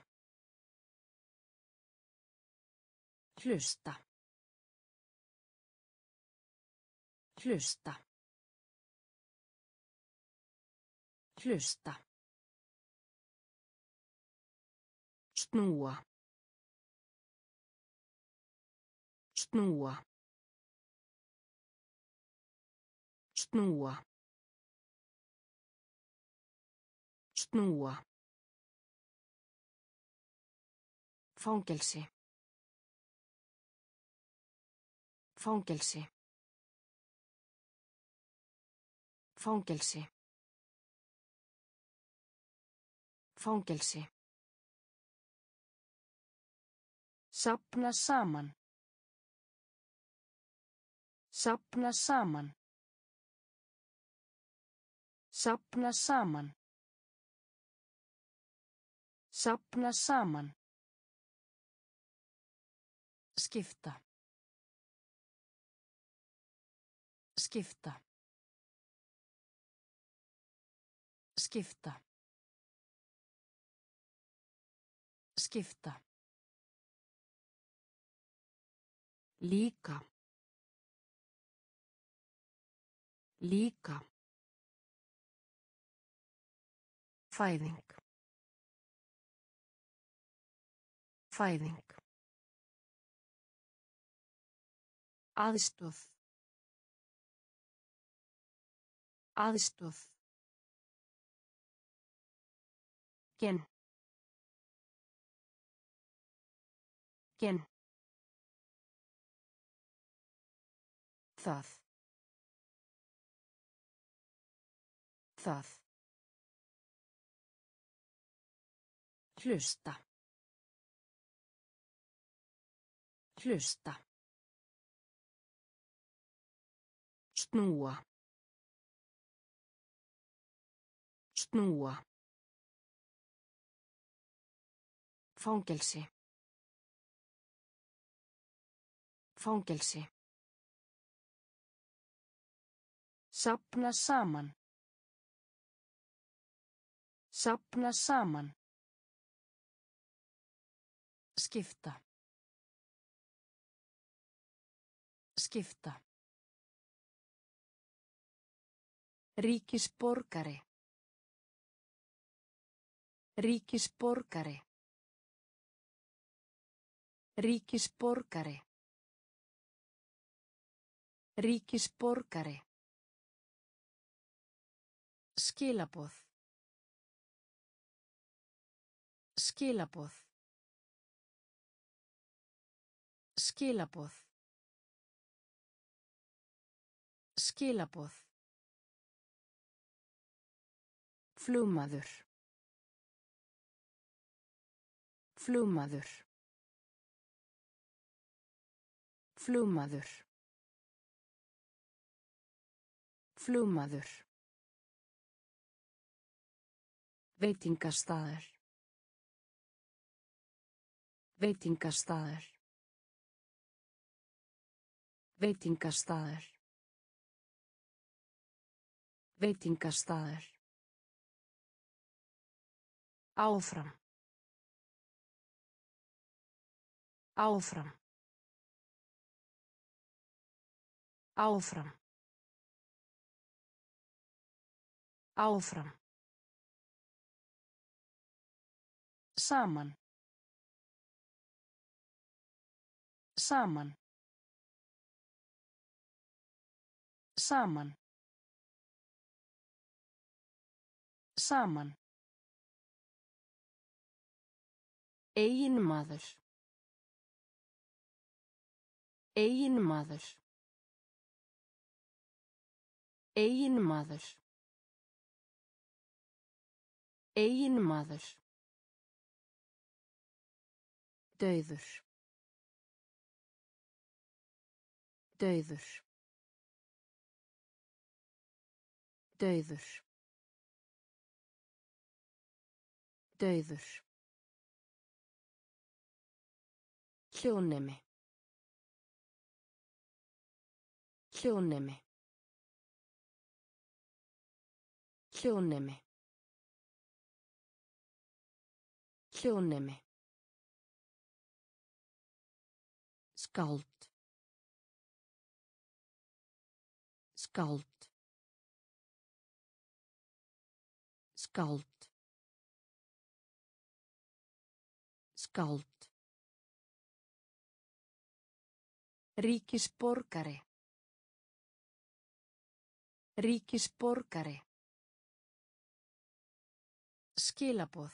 Hlusta. Hlusta. Hlusta. Snúa. Snúa. Snúa. Snúa. Fangelsi. Fangelsi. Fangelsi. Fangelsi. Sapna saman. Sapna saman. Sapna saman. Sapna saman. Skipta. Skipta. Skipta. Skipta. Líka. Líka. Fæðing. Fæðing. Aðstóð. Aðstóð. Gen. Gen. Það. Það. Hlusta. Hlusta. Snúa. Snúa. Fangelsi. Fangelsi. Sapna saman. Sapna saman. Skipta. Skipta. Ríkisborgari. Ríkisborgari. Ríkisborgari. Ríkisborgari. Skilaboð. Skilaboð. Skilaboð. Skilaboð. Flugmaður. Flugmaður. Flugmaður. Flugmaður. Veitingastaður. Veitingastaður. Veitingastaður. Veitingastaður. Áfram. Áfram. Áfram. Áfram. Saman. Saman. Saman. Saman. Egin maður. Egin maður. Egin maður. Egin maður. Dauður. Dauður. Dauður. Dauður. Hljónemi. Hljónemi. Hljónemi. Hljónemi. Skáld. Skáld. Skáld. Skáld. Ríkisborgari. Ríkisborgari. Skilaboð.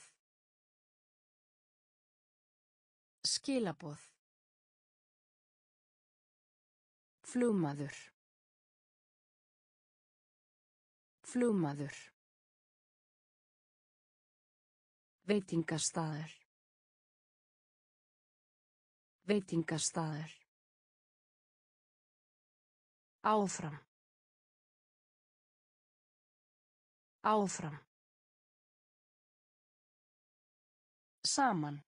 Skilaboð. Flugmaður. Flugmaður. Veitingastaður. Veitingastaður. Áfram. Áfram. Saman.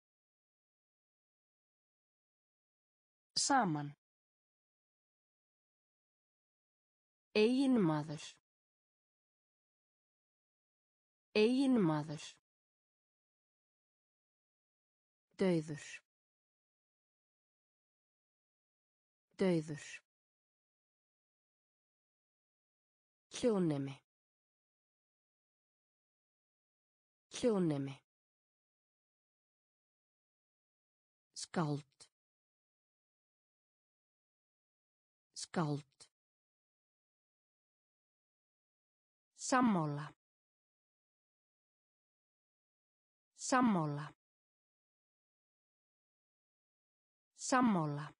Saman. Eigin maður. Eigin maður. Dauður. Dauður. Hljónemi. Hljónemi. Skáld. Skáld. Sammála. Sammála. Sammála.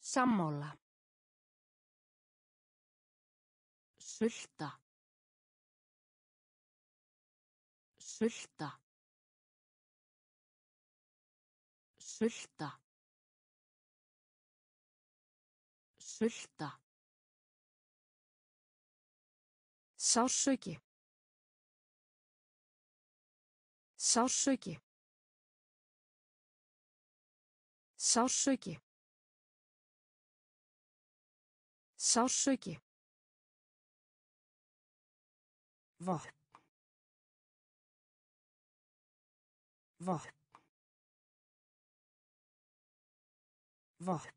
Sammála. Sulta. Sulta. Sulta. Sulta. Sársauki. Sársauki. Sársauki. Sársauki. Vopn. Vopn. Vopn.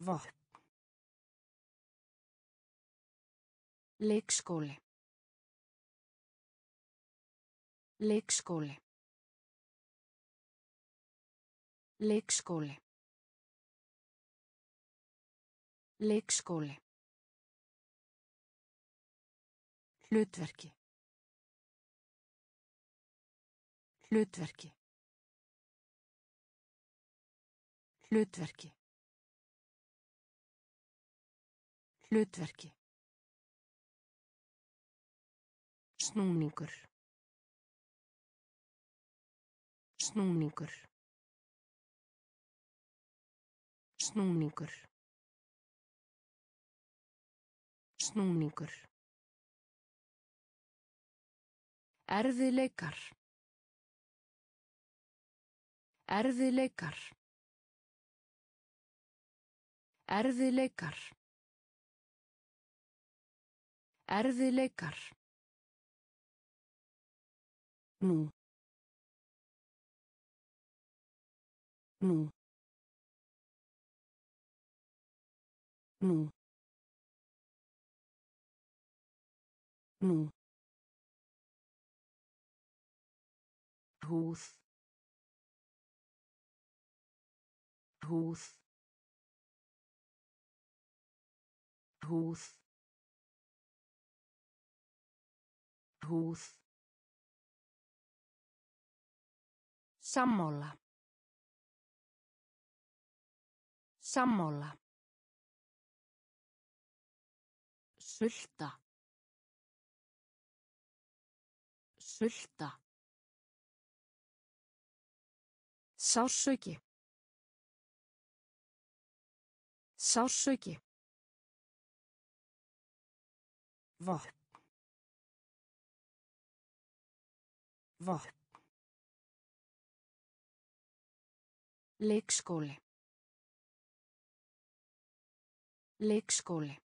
Vopn. Leikskóli. Leikskóli. Leikskóli. Leikskóli. Hlutverki. Hlutverki. Hlutverki. Hlutverki. Snúningur. Snúningur. Snúningur. Snúningur. Erfiðleikar. Erfiðleikar. Erfiðleikar. Erfiðleikar. Nú. Nú. Nú. Nú. Húð húð húð húð Sammála. Sammála. Sulta. Sulta. Sársauki. Sásauki. Vopn. Vopn. Leikskóli. Leikskóli.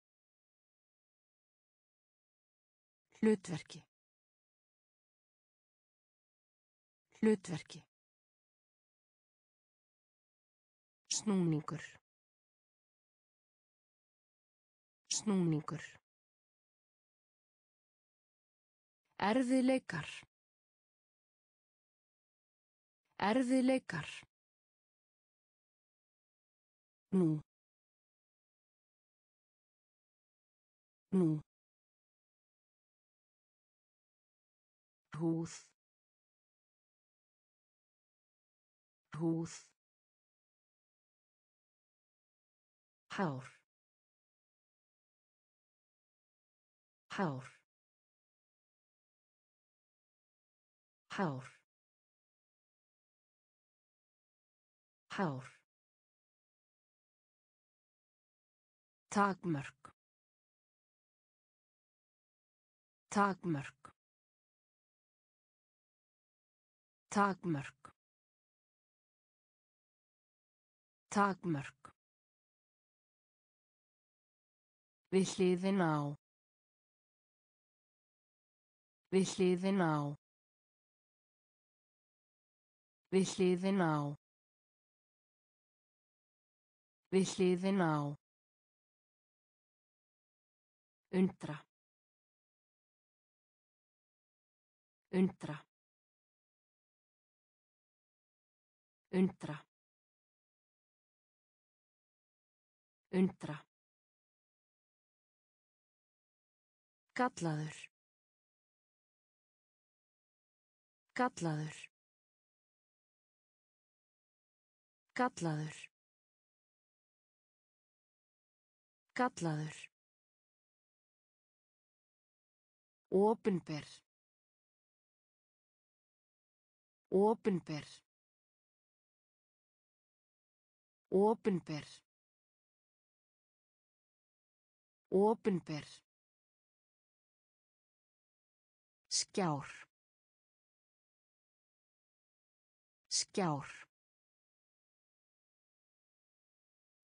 Hlutverki. Hlutverki. Snúningur. Snúningur. Erfiðleikar. Erfiðleikar. Nú. Nú. Húð. Húð. Hár. Hár. Hár. Hár. Takmörk. Takmörk. Takmörk. Takmörk. Við hliðin á. Við hliðin á. Við hliðin á. Við hliðin á. Undra. Undra. Undra. Undra. Gallaður. Gallaður. Gallaður. Gallaður. Opinber. Opinber. Opinber. Opinber. Skjár. Skjár.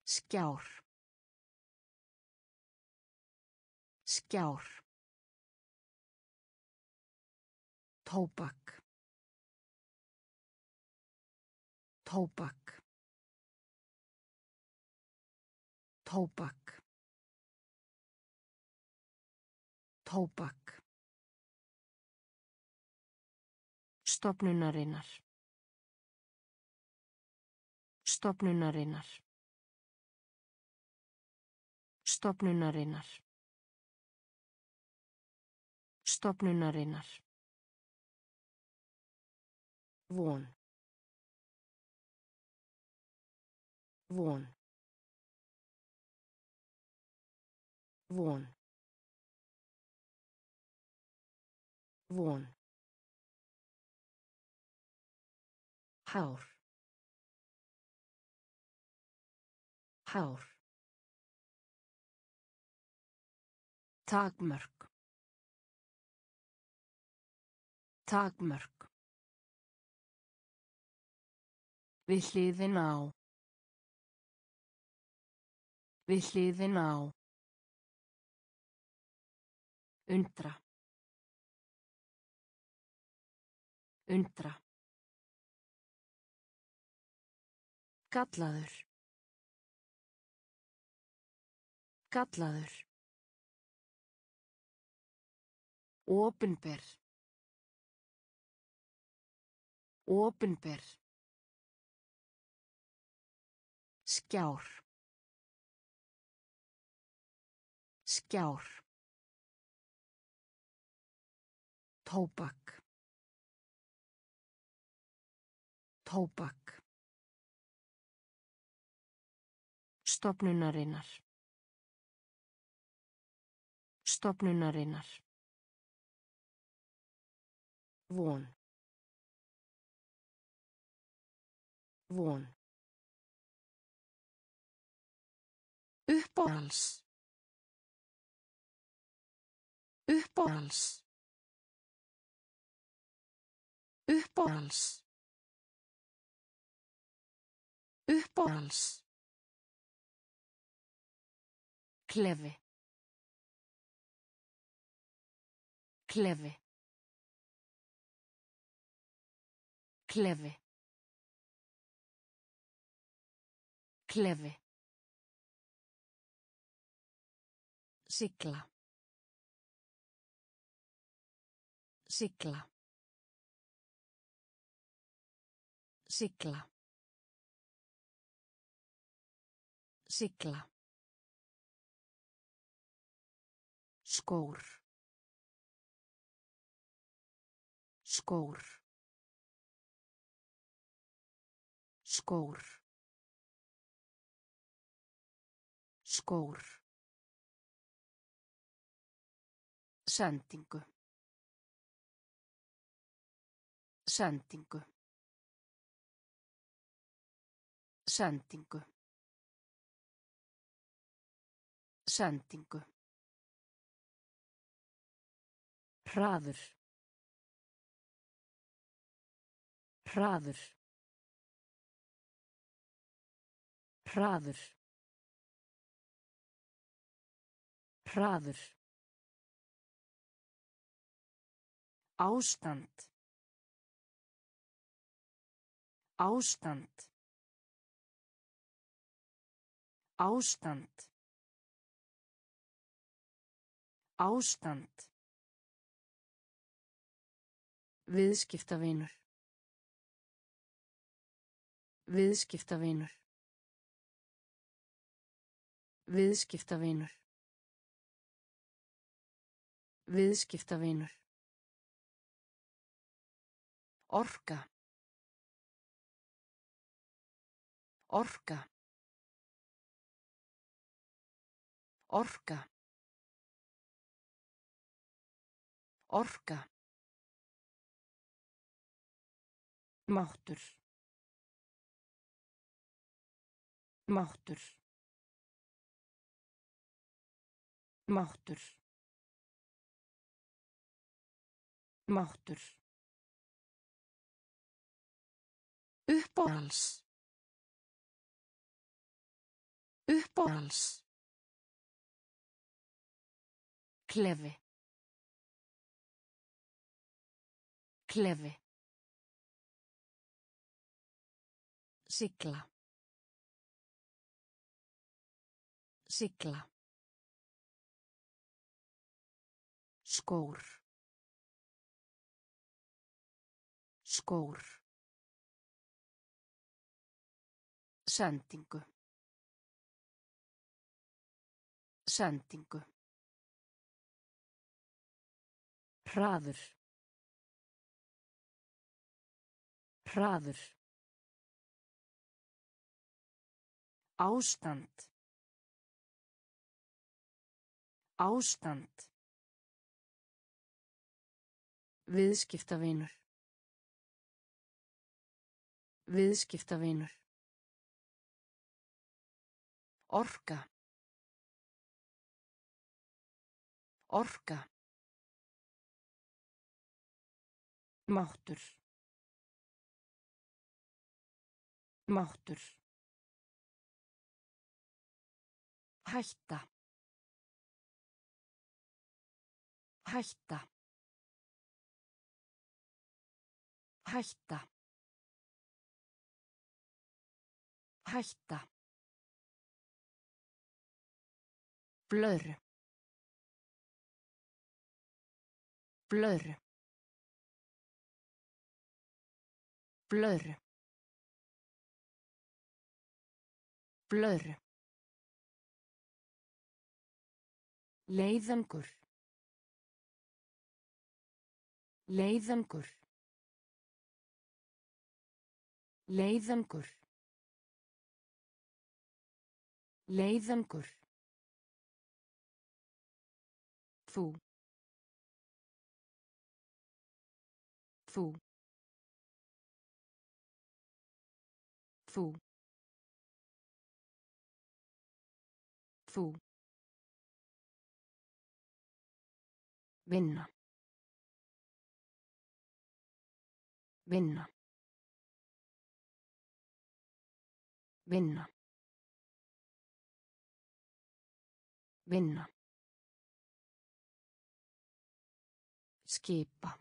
Skjár. Skjár. Tóbak. Tóbak. Tóbak. Tóbak. Stopnunarinnar. Stopnunarinnar. Stopnunarinnar. Stopnunarinnar. Von. Von. Von. Von. Hár. Hár. Takmörk. Takmörk. Við hliðin á. Við hliðin á. Undra. Undra. Gallaður. Gallaður. Opinber. Opinber. Skjár. Skjár. Tóbak. Tóbak. Stopnunarinnar. Stopnunarinnar. Von. Von. Uppáhalds. Uppáhalds. Uppáhalds. Uppáhalds. Klefi. Klefi. Klefi. Klefi. Sigla. Sigla. Sigla. Sigla. Skór. Skór. Skór. Skór. Sendingu. Sendingu. Sendingu. Sendingu. Hraður. Hraður. Hraður. Hraður. Ástand. Ástand. Ástand. Ástand. Viðskiptavinur. Viðskiptavinur. Viðskiptavinur. Viðskiptavinur. Orka. Orka. Orka. Orka. Máttur. Máttur. Máttur. Máttur. Uppáhalds. Uppáhalds. Klefi. Klefi. Sigla. Sigla. Skór. Skór. Sendingu. Sendingu. Hraður. Hraður. Ástand. Ástand. Viðskiptavinur. Viðskiptavinur. Orka. Orka. Máttur. Máttur. Hætta. Hætta. Hætta. Hætta. Blöðru. Blöðru. Blöðru. Blöðru. Leiðangur. Leiðangur. Leiðangur. Leiðangur. Þú. Þú. Þú. Þú. Vinna. Vinna. Vinna. Vinna. Skipa.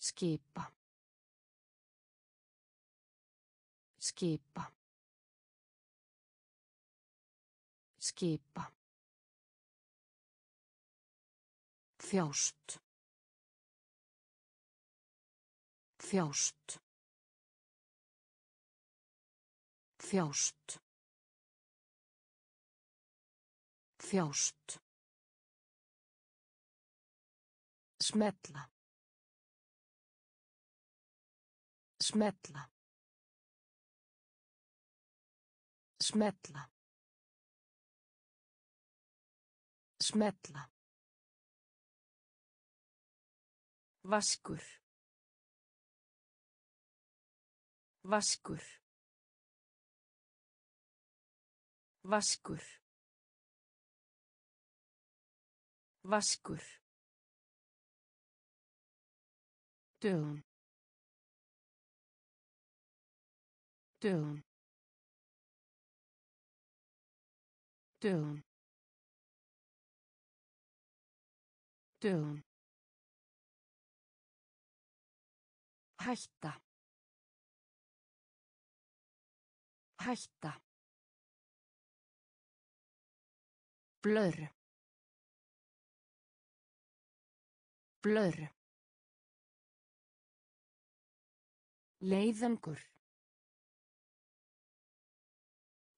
Skipa. Skipa. Skipa. Þjást. Þjást. Þjást. Þjást. Smetla. Smetla. Smetla. Smetla. Vaskur. Vaskur. Vaskur. Vaskur. Dögun. Dögun. Dögun. Dögun. Hætta. Hætta. Blur. Blur. Leiðangur.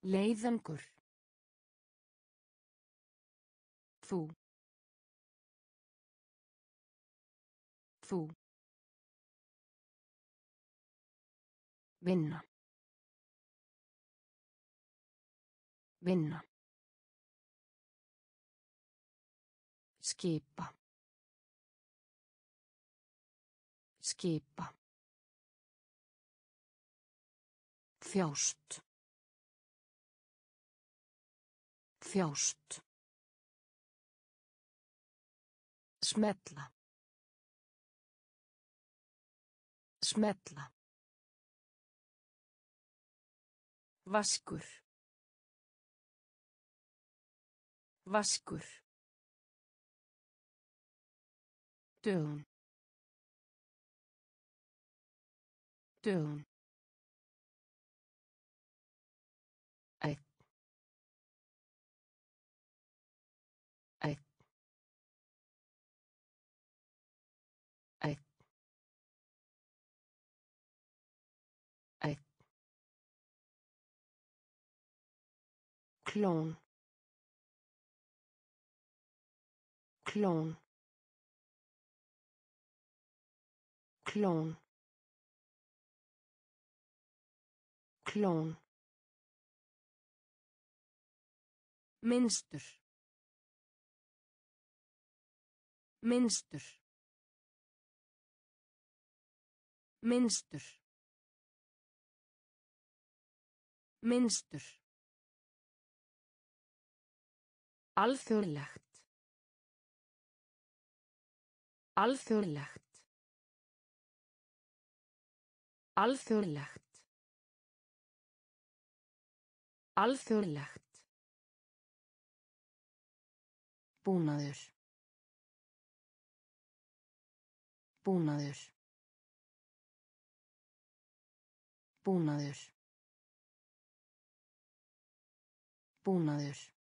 Leiðangur. Þú. Þú. Vinna. Vinna. Skipa. Skipa. Þjást. Þjást. Smetla. Smetla. Vaskur. Vaskur. Dögun. Dögun. Klón. Klón. Klón. Klón. Minnstur. Minnstur. Minnstur. Minnstur. Alþjóðlegt. Alþjóðlegt. Alþjóðlegt. Alþjóðlegt. Búnaður. Búnaður. Búnaður. Búnaður.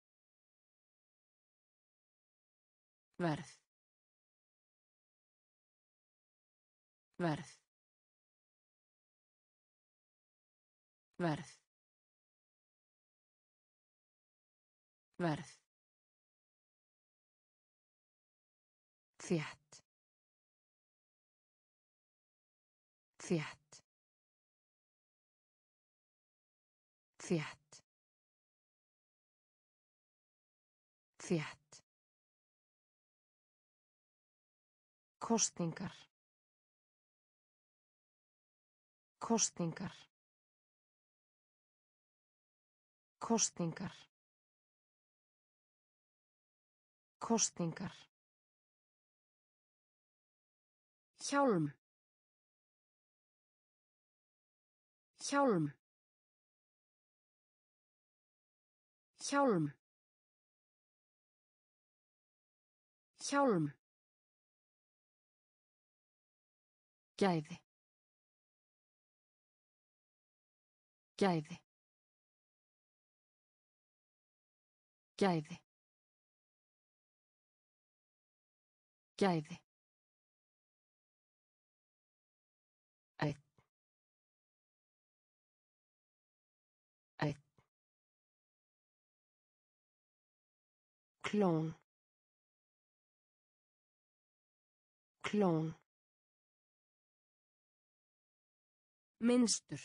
Verð. Verð. Verð. Verð. Þétt. Þétt. Þétt. Þétt. Kostingar. Kostingar. Kostingar. Kostingar. Hjálm. Hjálm. Hjálm. Hjálm. Gæði. Gæði. Gæði. Gæði. Einn. Einn. Minnstur.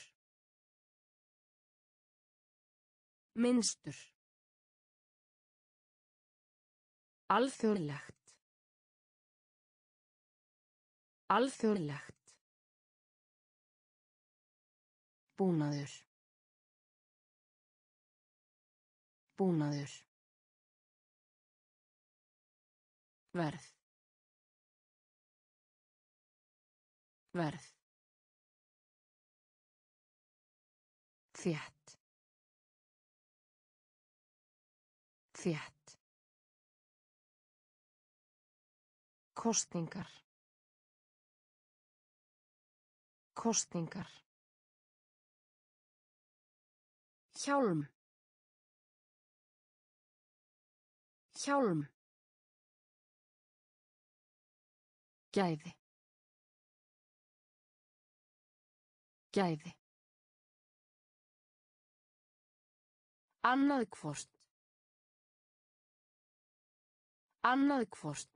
Minnstur. Alþjóðlegt. Alþjóðlegt. Búnaður. Búnaður. Verð. Verð. Þétt. Þétt. Kostingar. Kostingar. Hjálm. Hjálm. Gæði. Gæði. Annað hvort. Annað hvort.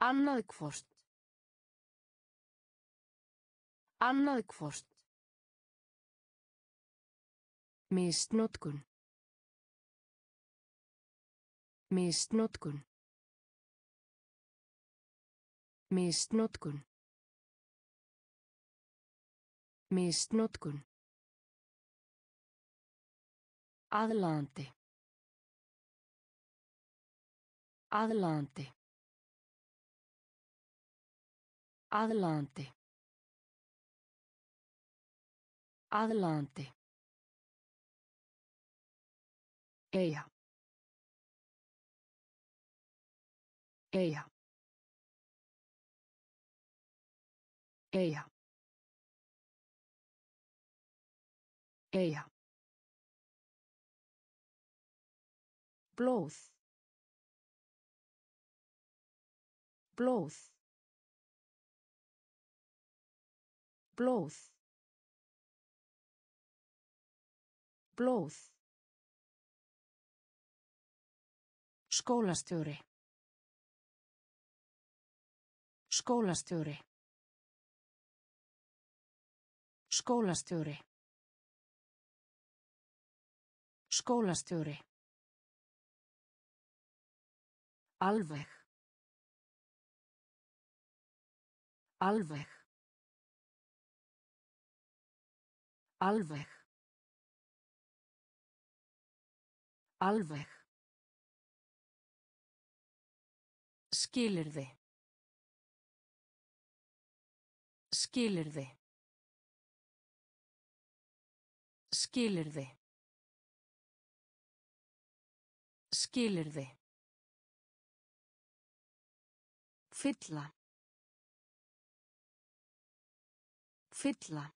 Annað hvort. Annað hvort. Misnotkun. Misnotkun. Misnotkun. Misnotkun. Aðlandi. Aðlandi. Aðlandi. Aðlandi. Eyja. Eyja. Eyja. Eyja. Blóð. Blóð. Blóð. Blóð. Skólastjóri. Skólastjóri. Skólastjóri. Skólastjóri. Alveg. Alveg. Alveg. Alveg. Skilirði. Skilirði. Skilirði. Skilirði. Fylla. Fylla.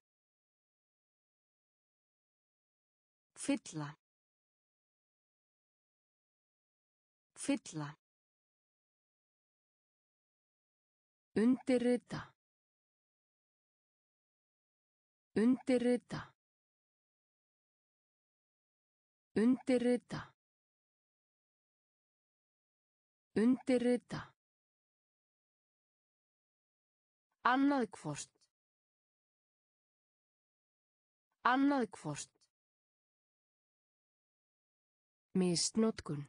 Fylla. Fylla. Undirrita. Undirrita. Undirrita. Undirrita. Annað hvort. Annað hvort. Misnotkun.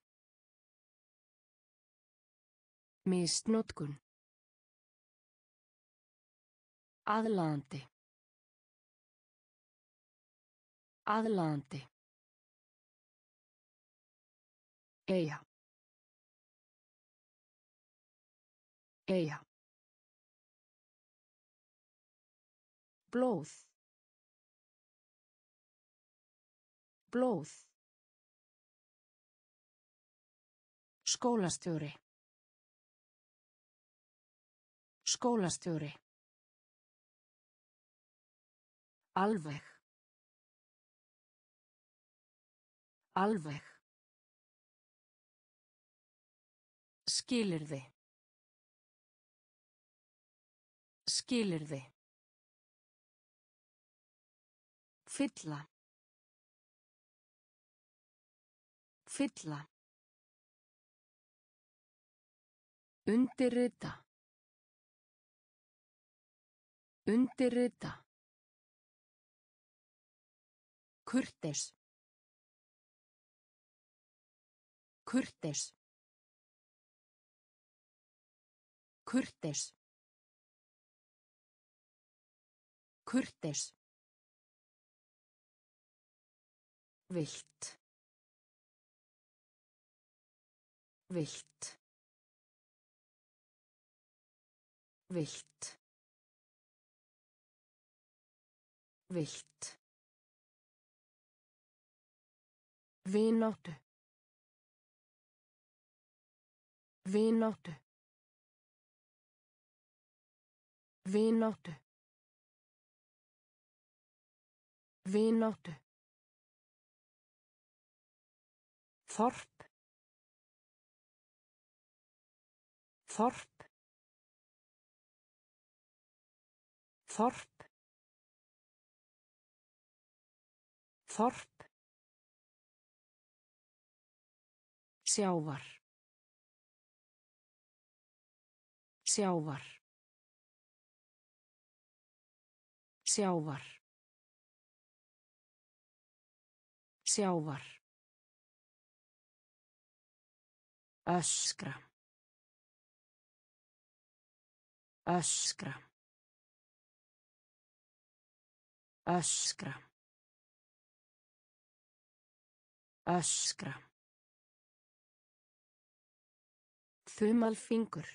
Misnotkun. Aðlandi. Aðlaðandi. Eyja. Eyja. Blóð. Blóð. Skólastjóri. Skólastjóri. Alveg. Alveg. Skilirði. Skilirði. Fylla. Fylla. Undirrita. Undirrita. Kurteis. Kurteis. Kurteis. Kurteis. Vilt. Vilt. Vilt. Vilt. Vináttu. Vináttu. Vináttu. Vináttu. Þorp. Þorp. Þorp. Þorp. Sjávar. Sjávar. Sjávar. Sjávar. Öskra. Öskra. Öskra. Öskra. Þumalfingur.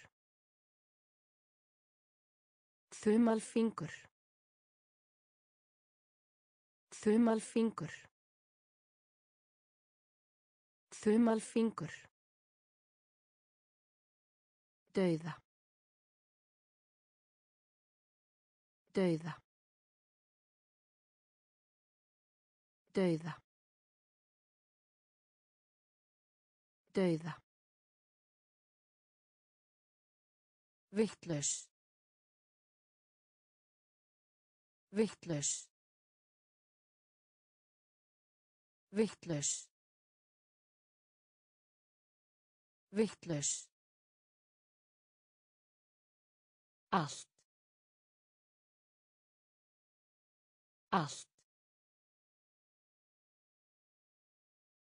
Þumalfingur. Þumalfingur. Þumalfingur. Dauða. Dauða. Dauða. Dauða. Vittlaus. Vittlaus. Vittlaus. Vittlaus. Allt. Allt.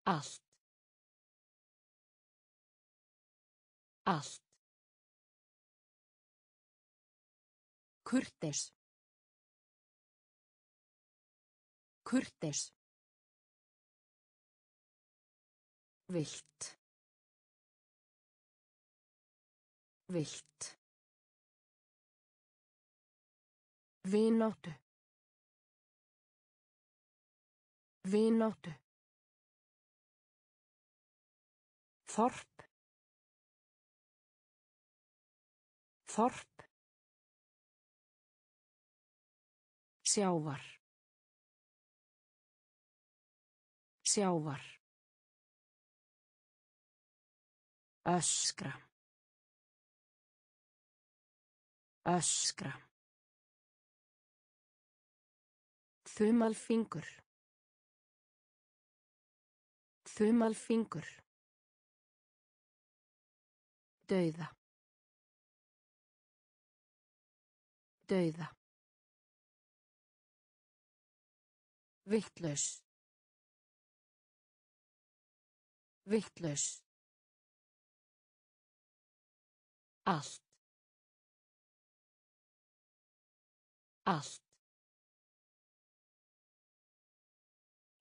Allt. Allt. Kurteis. Kurteis. Vilt. Vilt. Vináttu. Vináttu. Þorp. Þorp. Sjávar. Sjávar. Öskra. Öskra. Þumalfingur. Þumalfingur. Dauða. Dauða. Vittlaus. Vittlaus. Allt. Allt.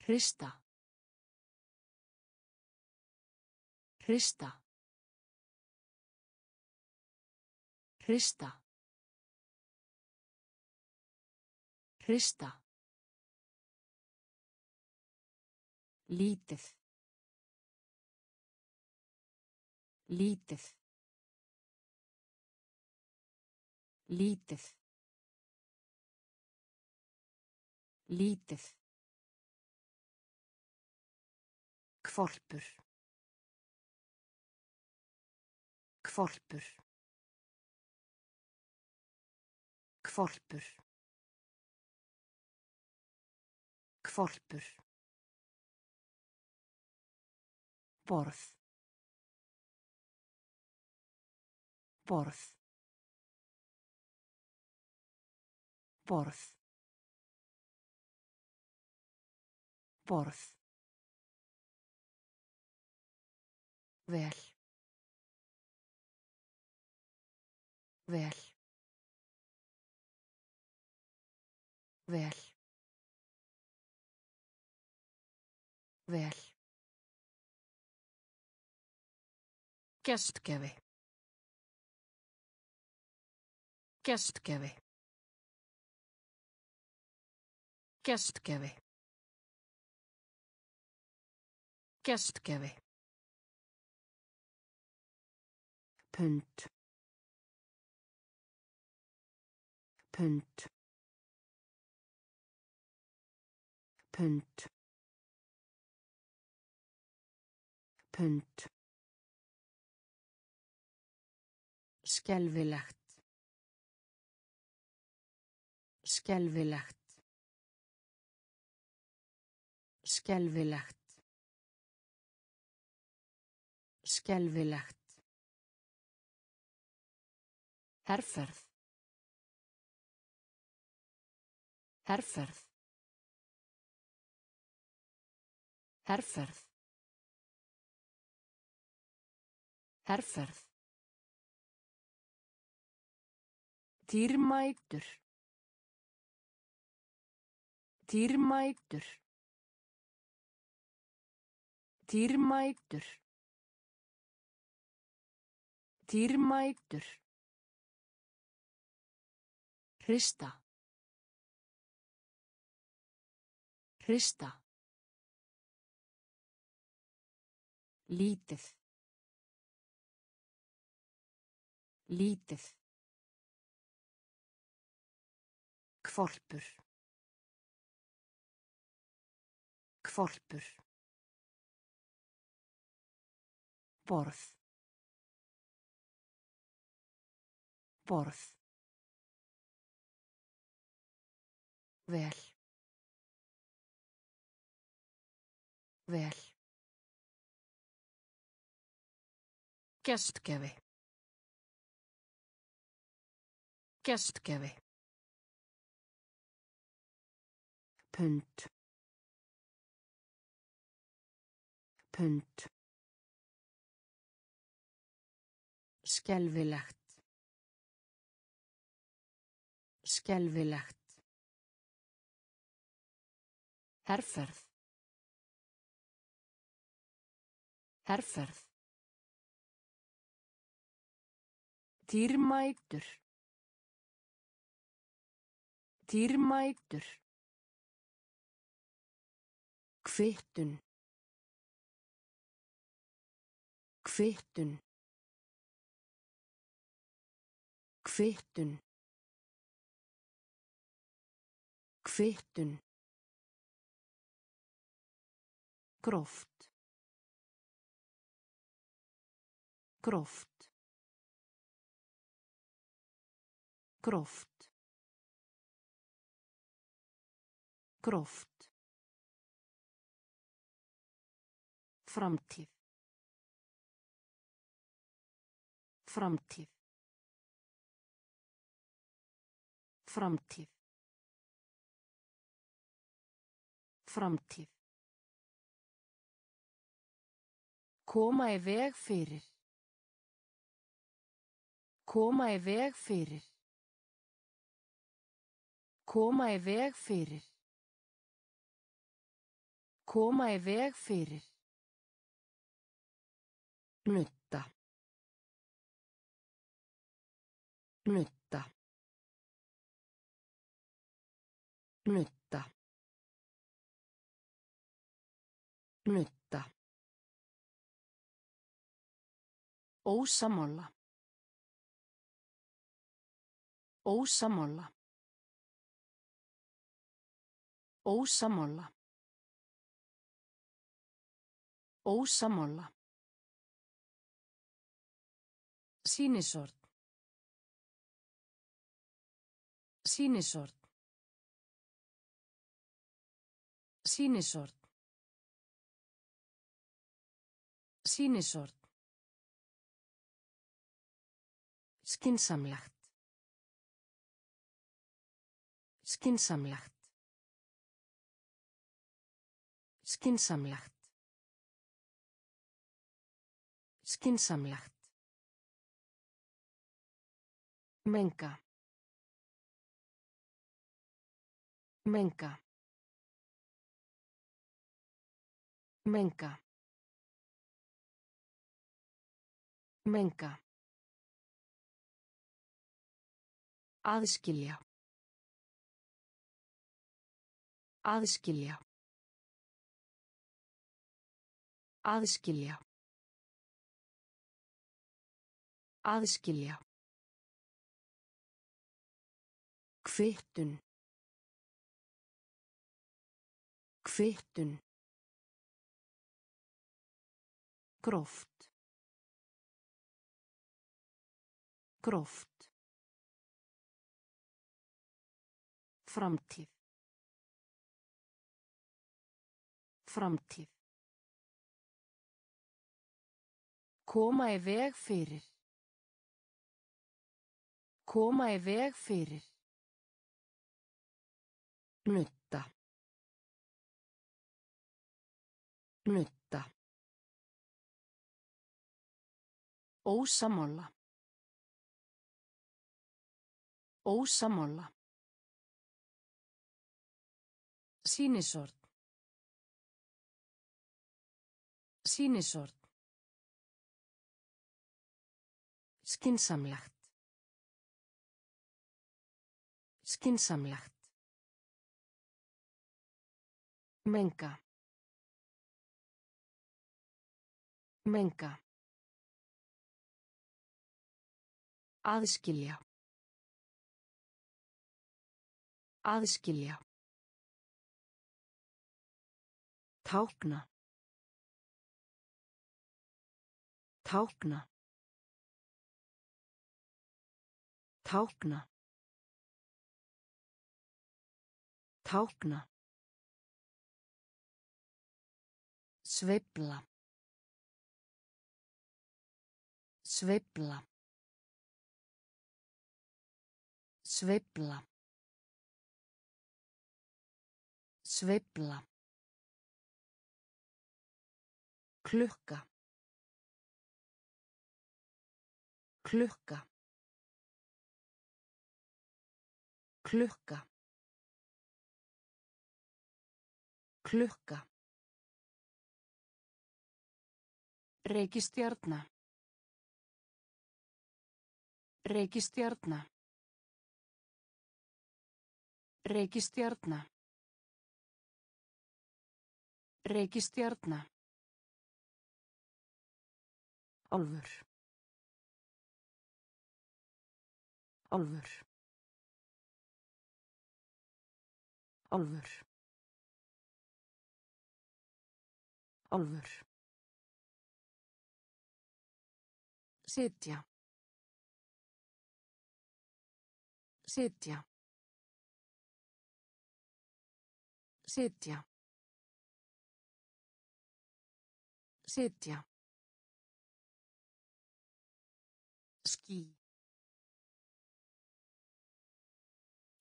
Hrista. Hrista. Hrista. Hrista. Lítið. Lítið. Lítið. Lítið. Kvolpur. Kvolpur. Kvolpur. Kvolpur. Borð. Borð. Borð. Borð. Vel. Vel. Vel. Vel. Gestgefi. Gestgefi. Gestgefi. Gestgefi. Punt. Punt. Punt. Punt. Skelfilegt. Skelfilegt. Skelfilegt. Skelfilegt. Herferð. Herferð. Herferð. Herferð. Dýrmætur. Dýrmætur. Dýrmætur. Dýrmætur. Hrista. Hrista. Lítið. Lítið. Kvolpur. Kvolpur. Borð. Borð. Vel. Vel. Gestgefi. Gestgefi. Punt. Punt. Skelfilegt. Skelfilegt. Herferð. Herferð. Dýrmætur. Dýrmætur. Kvittun. Kvittun. Kvittun. Kvittun. Gróft. Gróft. Gróft. Gróft. Framtíð. Framtíð. Framtíð. Framtíð. Koma í veg fyrir. Koma í veg fyrir. Koma í veg fyrir. Koma í veg fyrir. Nutta. Nutta. Nutta. Nutta. Ósamála. Ósamála. Ósamála. Ósamála. Sýnisort. Sýnisort. Sýnisort. Sýnisort. Skinsamlegt. Skinsamlegt. Skinsamlegt. Skinsamlegt. Menga. Menga. Menga. Menga. Aðskilja. Aðskilja. Aðskilja. Aðskilja. Kvittun. Kvittun. Gróft. Gróft. Framtíð. Framtíð. Koma í veg fyrir. Koma í veg fyrir. Nutta. Nutta. Ósamála. Ósamála. Sýnisort. Sýnisort. Skinsamlegt. Skinsamlegt. Menga. Menga. Aðskilja. Aðskilja. Tákna. Tákna. Tákna. Tákna. Sveifla. Sveifla. Sveifla. Sveifla. Klukka. Klukka. Klukka. Klukka. Reykistjarna. Reykistjarna. Reykistjarna. Reykistjarna. Álfur. Álfur. Álfur. Álfur. Sitja. Sitja. Sitja. Sitja. Ský.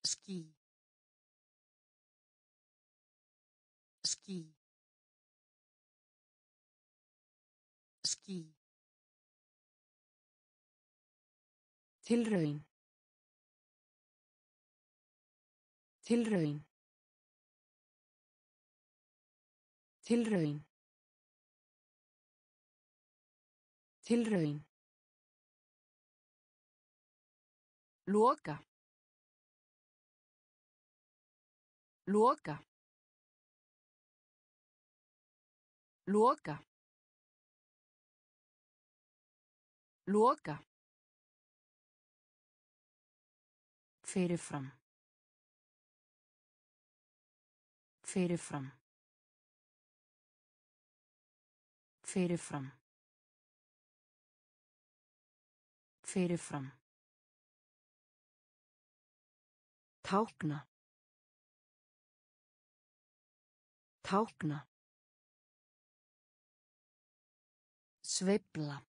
Ský. Ský. Ský. Tilraun. Tilraun. Tilraun. Tilraun. Loka. Loka. Loka. Loka. Fyrirfram. Fyrirfram. Fyrirfram. Fyrirfram. Tákna. Tákna. Sveifla.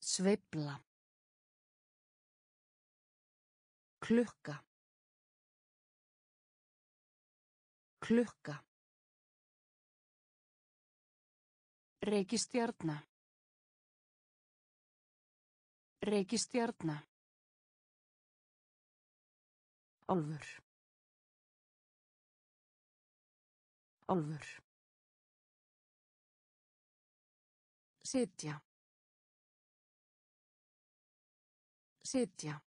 Sveifla. Klukka. Klukka. Reykistjarna. Reykistjarna. Álfur. Álfur. Sitja. Sitja.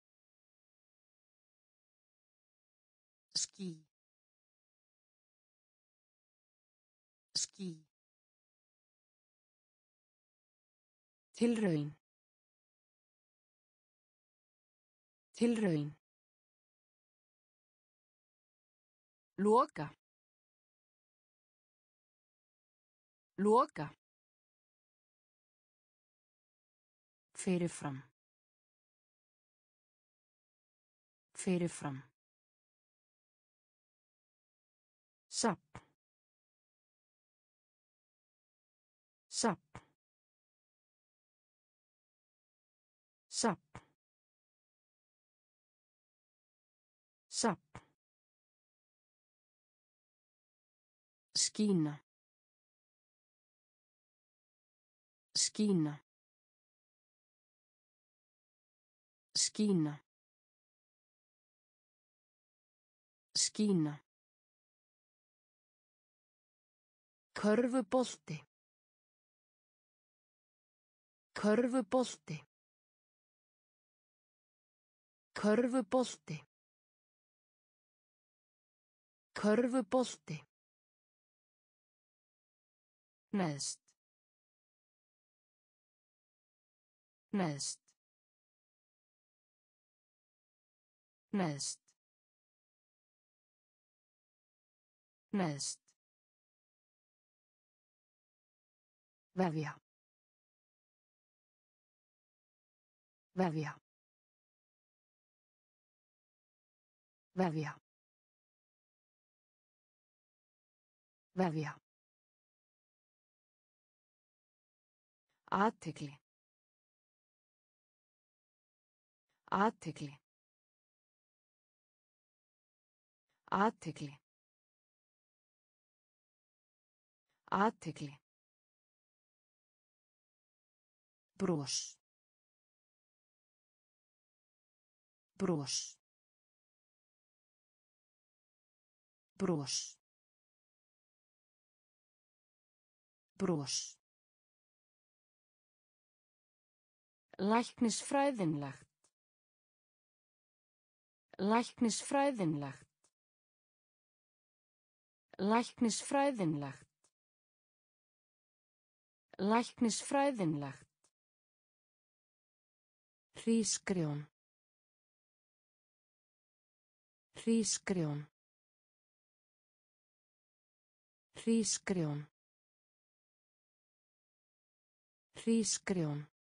Ský. Ský. Tilraun. Tilraun. Loka. Loka. Fyrirfram. Fyrirfram. Sapp. Sapp. Sapp. Sapp. Skína. Skína. Skína. Skína. Körfubolti. Körfubolti. Körfubolti. Körfubolti. Neðst. Neðst. Neðst. Neðst. Vefja. Vefja. Vefja. Vefja. Athygli. Athygli. Athygli. Athygli. Bros. Bros. Bros. Bros. Læknisfræðinlegt. Læknisfræðinlegt. Læknisfræðinlegt. Læknisfræðinlegt. Hrísgrjón. Hrísgrjón. Hrísgrjón. Hrísgrjón.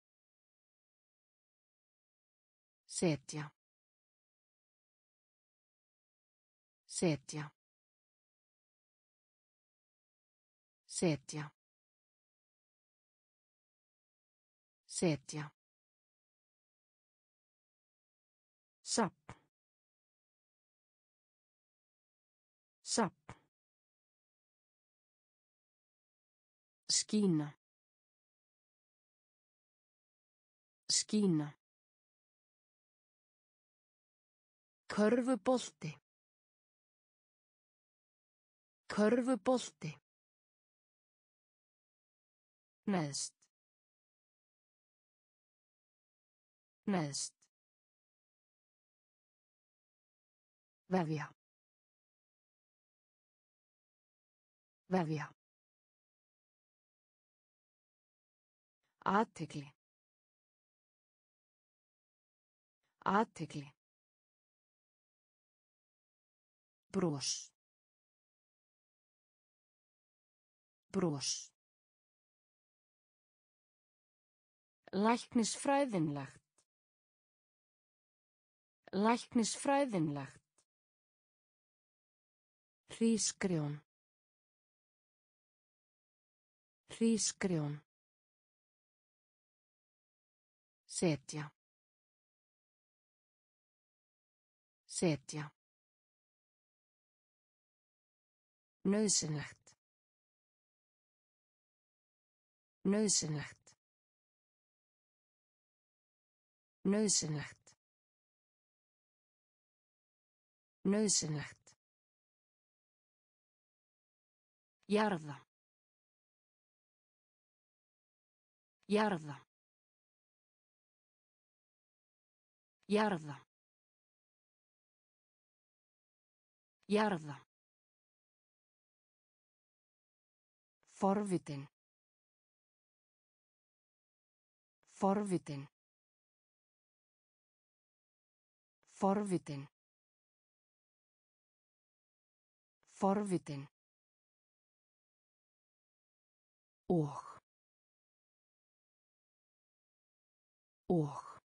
Setja. Setja. Setja. Setja. Sapp. Sapp. Skína. Skína. Körfubolti. Körfubolti. Neðst. Neðst. Vefja. Vefja. Athygli. Athygli. Bros. Bros. Læknisfræðinlegt. Læknisfræðinlegt. Hrísgrjón. Hrísgrjón. Setja. Setja. Nauðsynlegt. Nauðsynlegt. Nauðsynlegt. Nauðsynlegt. Jarða. Jarða. Jarða. Jarða. Forvitin. Forvitin. Forvitin. Forvitin. Og. Og.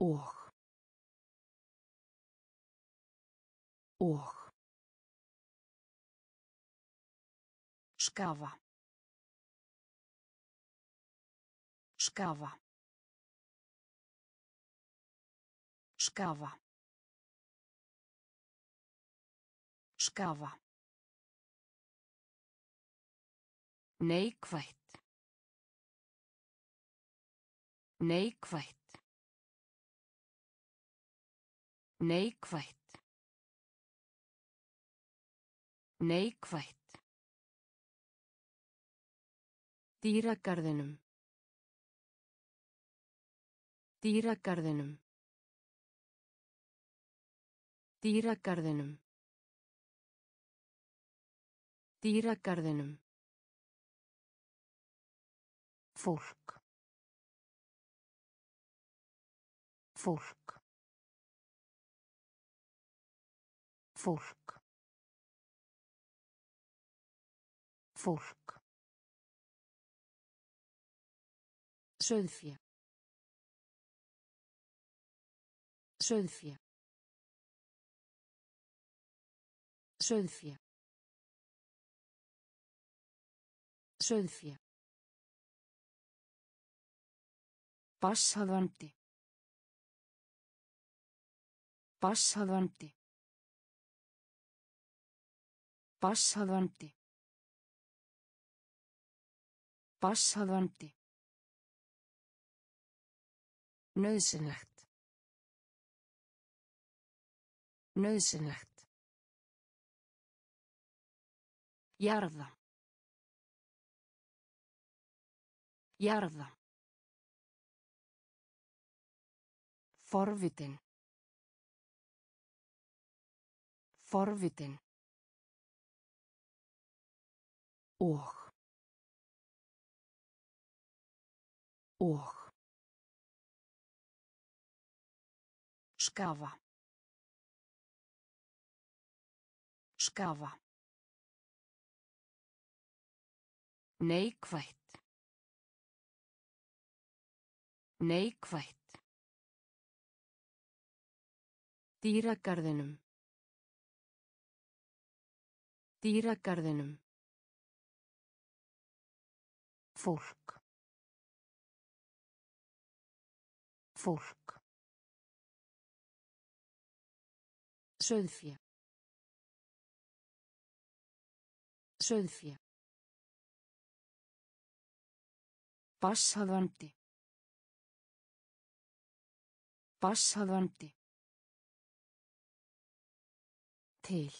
Og. Og. Skafa. Skafa. Skafa. Skafa. Neikvætt. Neikvætt. Neikvætt. Neikvætt. Dýragarðinum. Dýragarðinum. Dýragarðinum. Dýragarðinum. Fólk. Fólk. Fólk. Fólk. Sauðfé. Sauðfé. Sauðfé. Sauðfé. Basshafandi. Basshafandi. Basshafandi. Basshafandi. Nauðsynlegt. Nauðsynlegt. Jarða. Jarða. Forvitin. Forvitin. Og. Og. Skafa. Skafa. Neikvætt. Neikvætt. Dýragarðinum. Dýragarðinum. Fólk. Fólk. Sauðfé. Sauðfé. Basshafandi. Basshafandi. Til.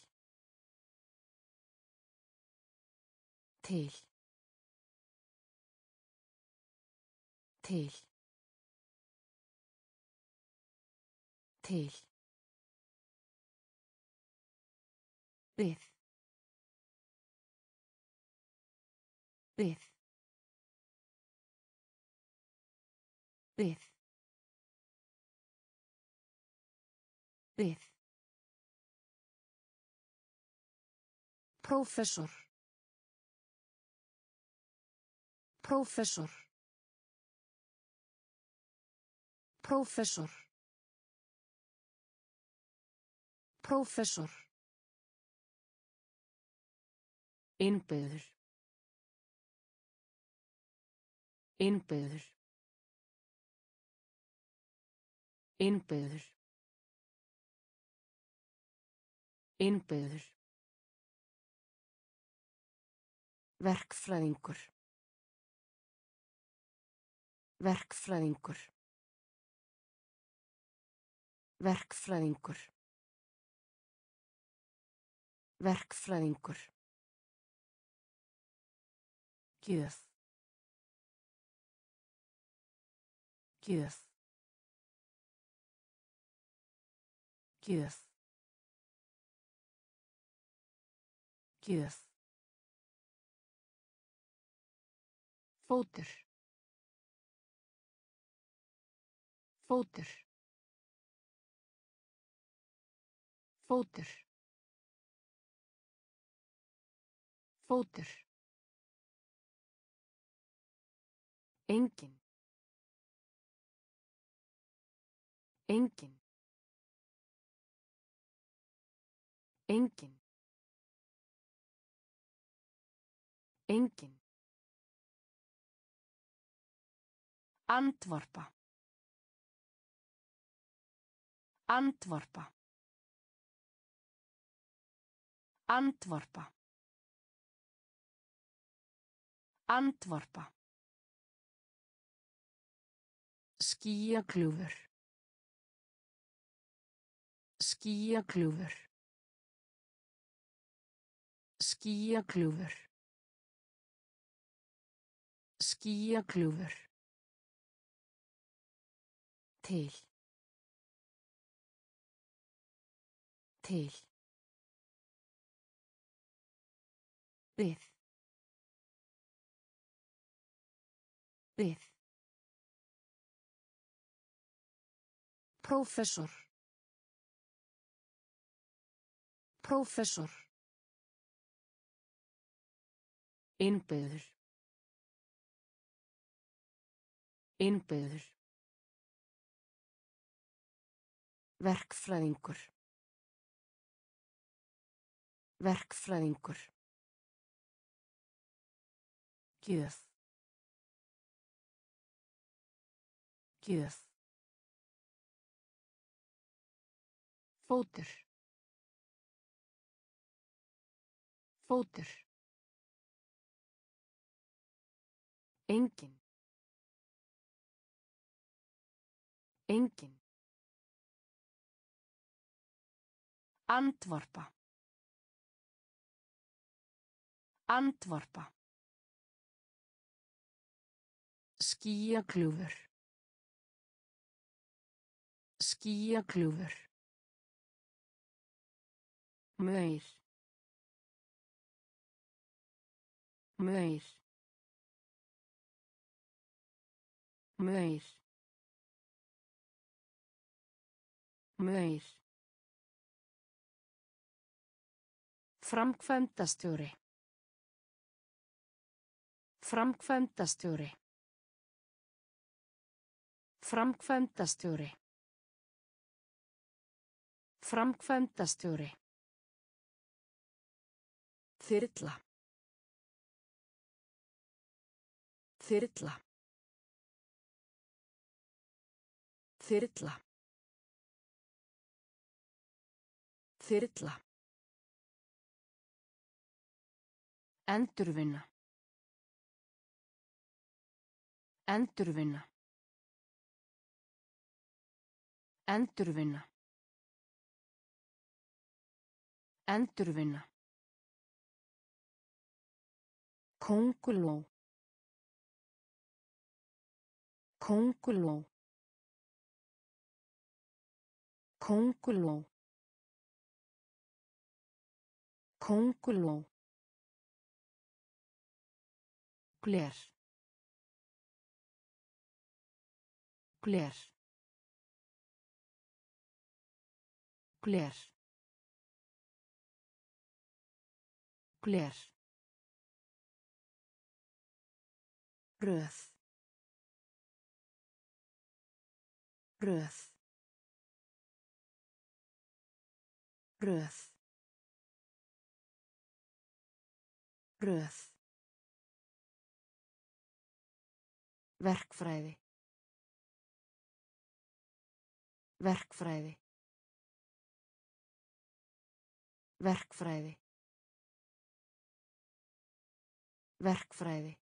Til. Til. Til. Við. Við. Við. Við. Prófessor. Prófessor. Prófessor. Prófessor. Innbyður. Innbyður. Innbyður. Innbyður. Verkfræðingur. Verkfræðingur. Verkfræðingur. Verkfræðingur. Gjöf. Gjöf. Gjöf. Gjöf. Fótur. Fótur. Fótur. Fótur. Engin. Engin. Engin. Engin. Andvarpa. Andvarpa. Andvarpa. Andvarpa. Skíakljúfur. Skíakljúfur. Skíakljúfur. Skíakljúfur. Til. Til. Við. Við. Prófessor. Prófessor. Innbyður. Innbyður. Verkfræðingur. Verkfræðingur. Gjöf. Gjöf. Fótur. Fótur. Engin. Engin. Andvarpa. Andvarpa. Skíakljúfur. Skíakljúfur. Maur. Maur. Maur. Maur. Framkvæmdastjóri. Framkvæmdastjóri. Framkvæmdastjóri. Framkvæmdastjóri. Þyrla. Þyrla. Þyrla. Þyrla. Endurvinna. Endurvinna. Endurvinna. Endurvinna. Kónguló. Kónguló. Kónguló. Kónguló. Gler. Gler. Gler. Gler. Röð. Röð. Röð. Röð. Verkfræði. Verkfræði. Verkfræði. Verkfræði.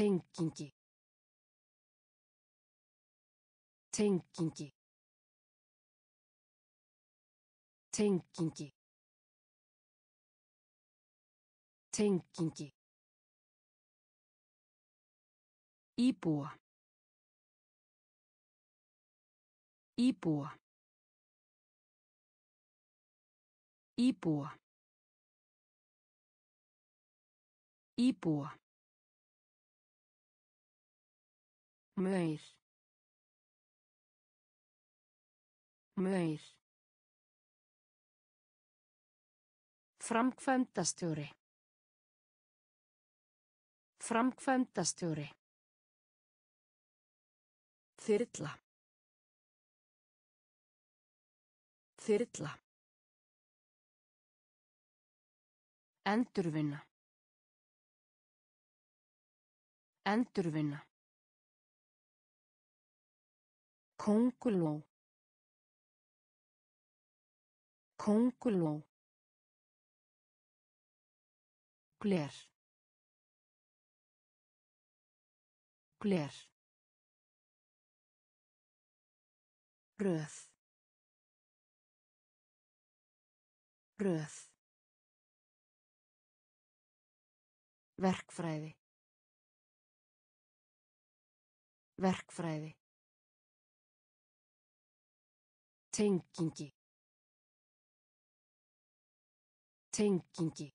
Tengingi. Tengingi. Tengingi. Tengingi. Íbúa. Íbúa. Íbúa. Íbúa. Maur. Maur. Framkvæmdastjóri. Framkvæmdastjóri. Þyrla. Þyrla. Endurvinna. Endurvinna. Kónguló. Kónguló. Gler. Gler. Röð. Röð. Verkfræði. Verkfræði. Tengingi. Tengingi.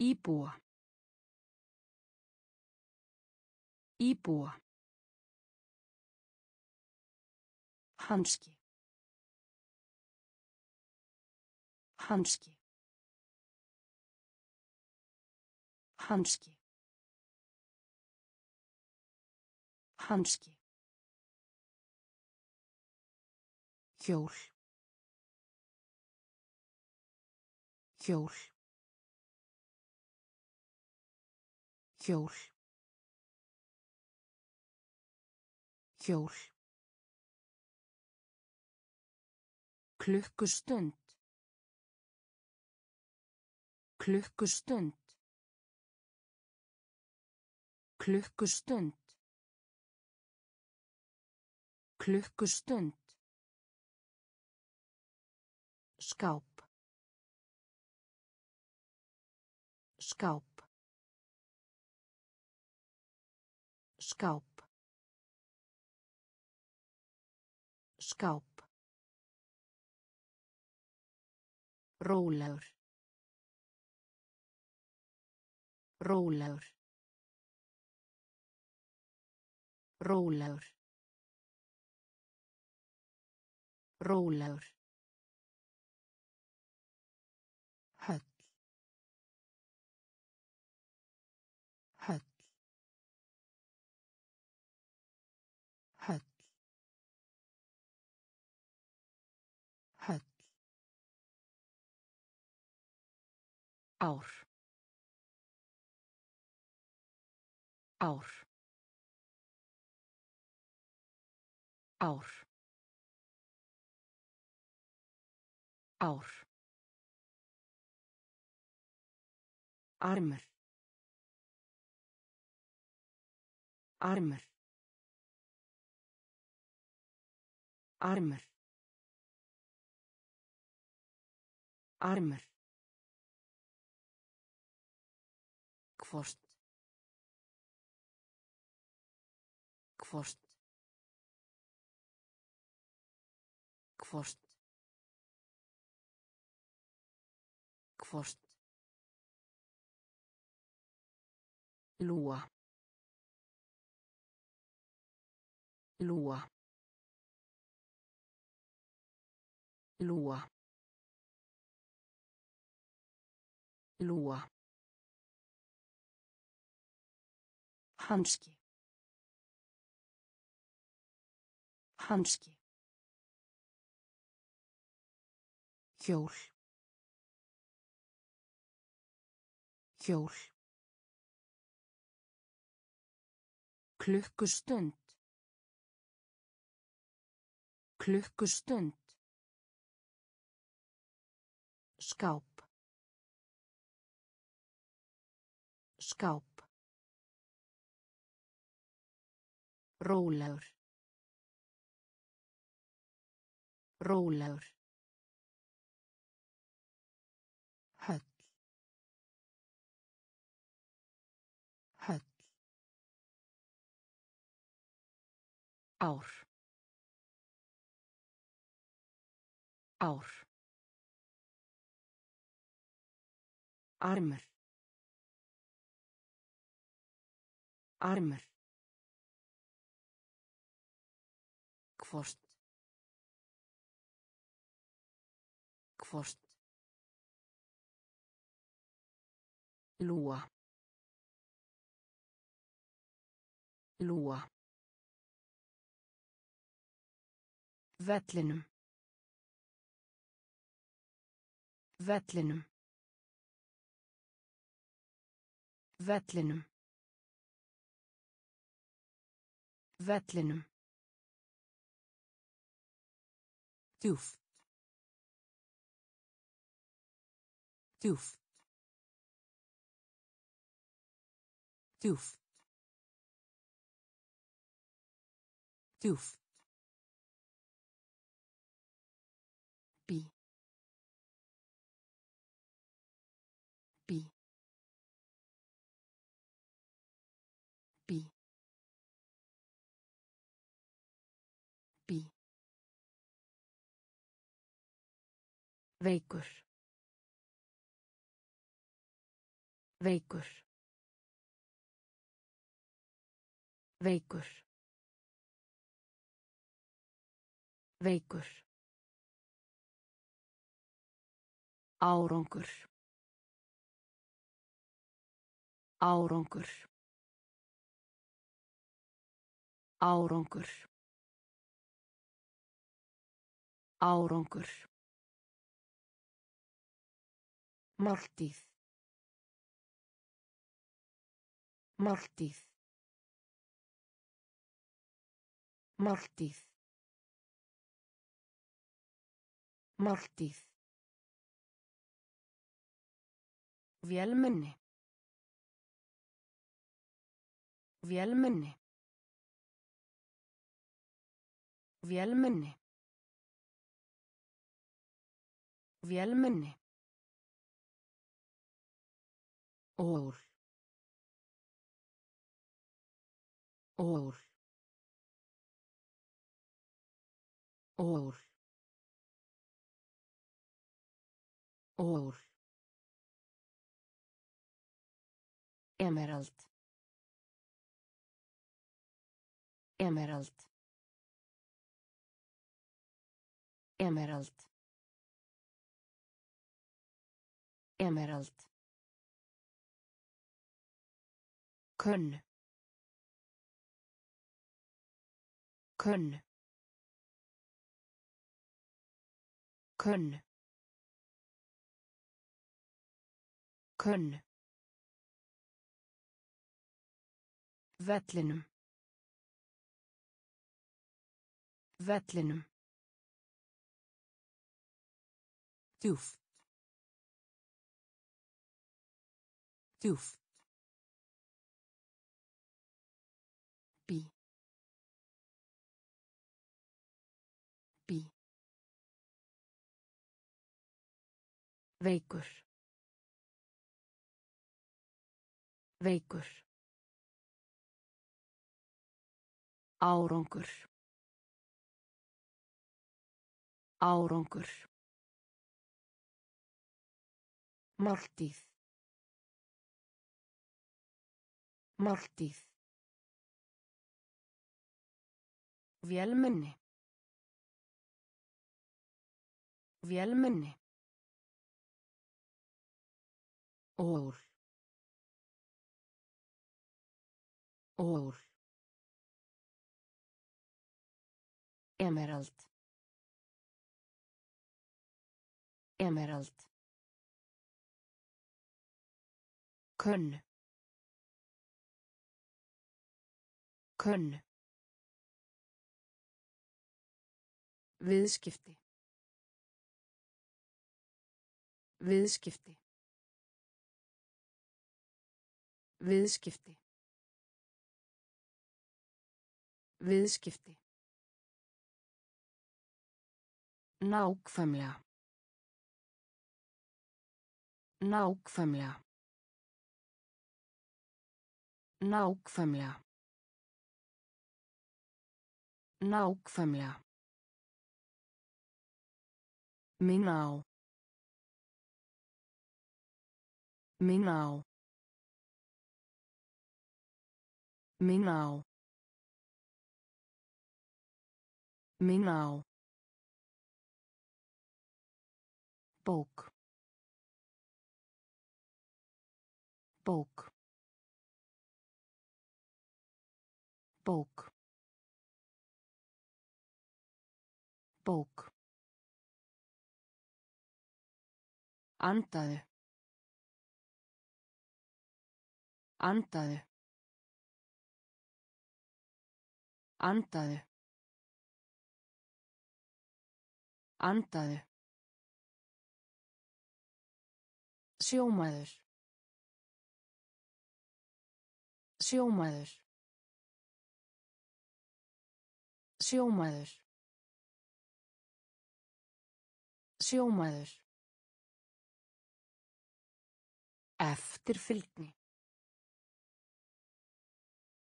Íbúa. Íbúa. Hanski. Hanski. Hanski. Hanski. Hjól. Hjól. Hjól. Hjól. Klukkustund. Klukkustund. Klukkustund. Klukkustund. Skáp. Skáp. Skáp. Skáp. Rólegur. Rólegur. Rólegur. Rólegur. Ár. Ár. Ár. Ár. Armur. Armur. Armur. Armur. Hvort. Hvort. Hvort. Hvort. Lúa. Lúa. Lúa. Lúa. Hanski. Hanski. Hjól. Hjól. Klukkustund. Klukkustund. Skáp. Skáp. Rólegur. Rólegur. Höll. Höll. Ár. Ár. Armur. Armur. Hvort. Hvort. Lúa. Lúa. Vellinum. Vellinum. Vellinum. Vellinum. Djúft djúft djúft djúft Veikur. Veikur. Veikur. Veikur. Árangur. Árangur. Árangur. Árangur. Máltíð. Máltíð. Máltíð. Máltíð. Vélmenni. Vélmenni. Vélmenni. Vélmenni. Ól. Ól. Ól. Ól. Emerald. Emerald. Emerald. Emerald. Könn. Könn. Könn. Könn. Vellinum. Vellinum. Djúft. Djúft. Veikur. Veikur. Árangur. Árangur. Máltíð. Máltíð. Vélmenni. Vélmenni. Ól. Ól. Emerald. Emerald. Könn. Könn. Viðskipti. Viðskipti. Viðskipti. Viðskipti. Nákvæmlega. Nákvæmlega. Nákvæmlega. Nákvæmlega. Minna á. Minna á. Minna á. Minna á. Bók. Bók. Bók. Bók. Andaðu. Andaðu. Andaðu. Andaðu. Sjómaður. Sjómaður. Sjómaður. Sjómaður. Eftirfylgni.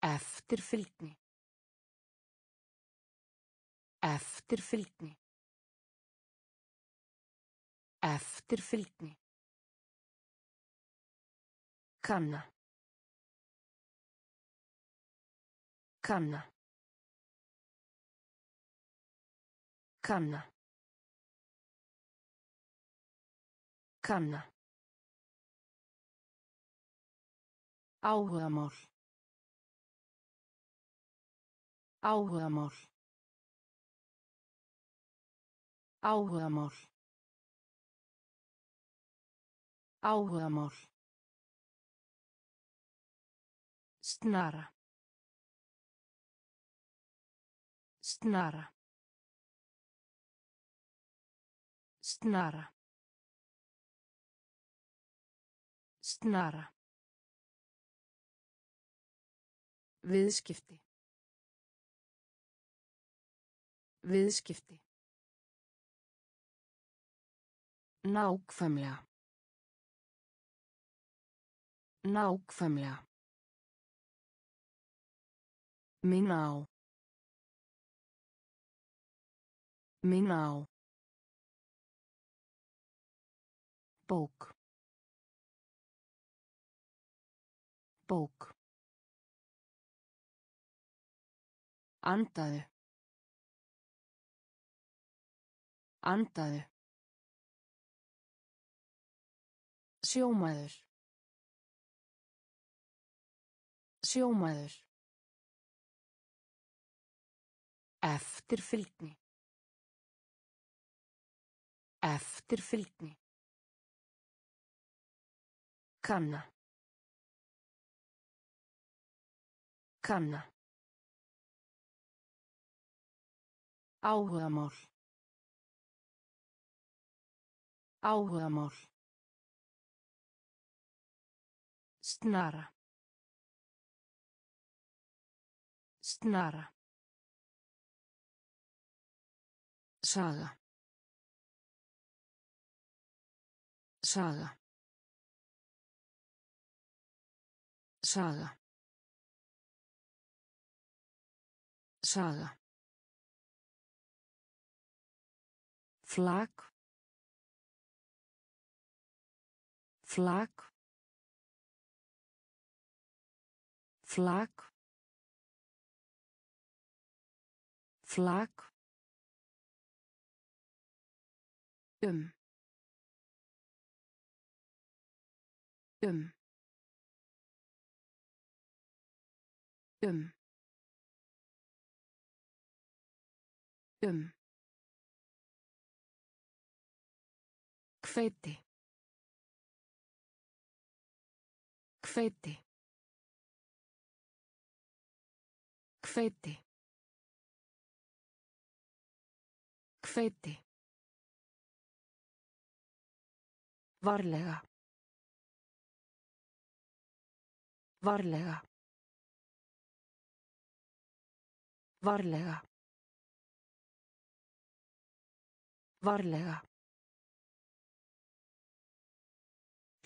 Eftirfylgni. Eftirfylgni. Eftirfylgni. Kanna. Kanna. Kanna. Kanna. Áhugamál. Áhugamál. Áhugamál. Áhugamál. Snara. Snara. Snara. Snara. Viðskipti. Viðskipti. Nákvæmlega. Nákvæmlega. Minna á. Minna á. Bók. Bók. Andaðu. Andaðu. Sjómaður. Sjómaður. Eftirfylgni. Eftirfylgni. Kanna. Kanna. Áhugamál. Áhugamál. Snara. Snara. Saga. Saga. Saga. Saga. Flag. Flag. Flag. Flag. Um. Um. Um. Um. Hveiti. Hveiti. Hveiti. Hveiti. Varlega. Varlega. Varlega. Varlega.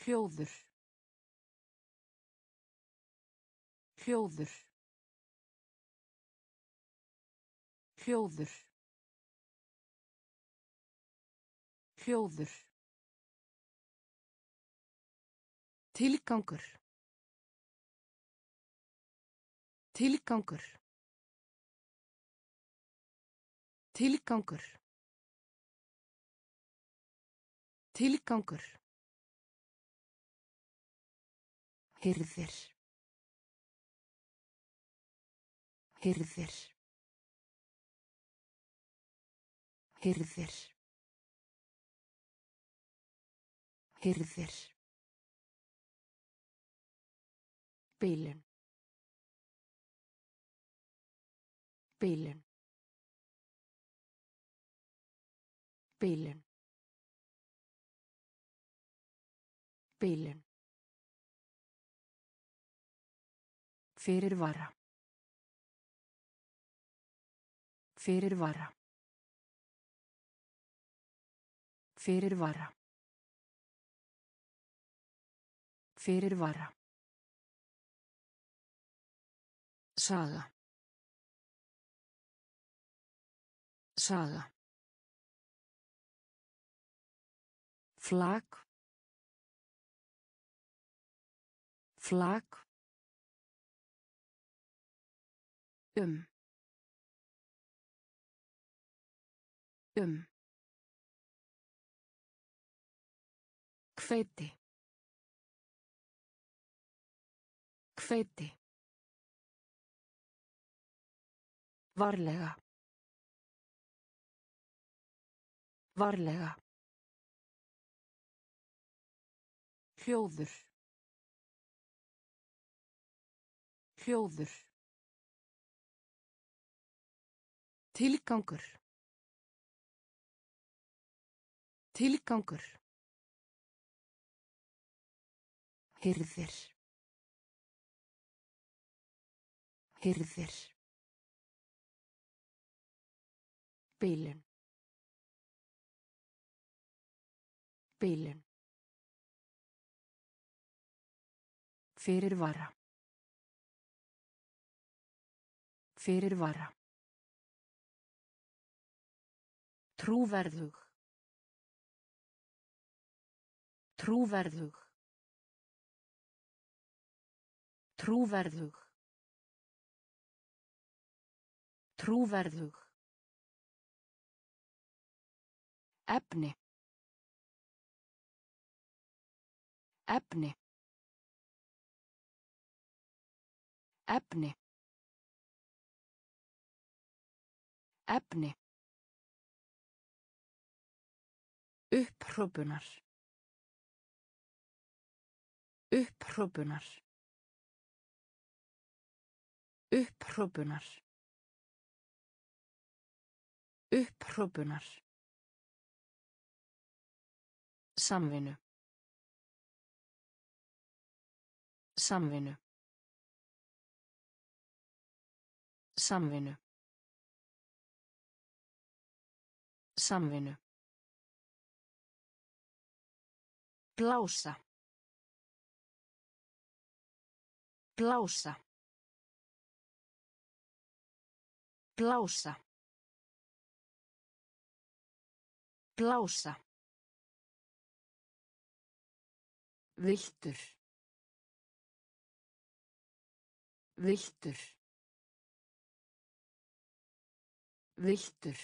Hljóður. Hljóður. Hljóður. Hljóður. Tilgangur. Tilgangur. Tilgangur. Tilgangur. Hyrðir. Hyrðir. Hyrðir. Hyrðir. Bilun. Bilun. Bilun. Bilun. Fyrirvara. Fyrirvara. Fyrirvara. Fyrirvara. Saga. Saga. Flag. Flag. Um. Um. Hveiti. Hveiti. Varlega. Varlega. Hljóður. Hljóður. Tilgangur. Tilgangur. Hyrðir. Hyrðir. Bilun. Bilun. Fyrirvara. Fyrirvara. Trúverðug. Trúverðug. Trúverðug. Trúverðug. Efni. Efni. Efni. Efni. Upphrópunar. Upphrópunar. Upphrópunar. Upphrópunar. Samvinnu. Samvinnu. Samvinnu. Samvinnu. Blása. Blása. Blása. Blása. Viltur. Viltur. Viltur.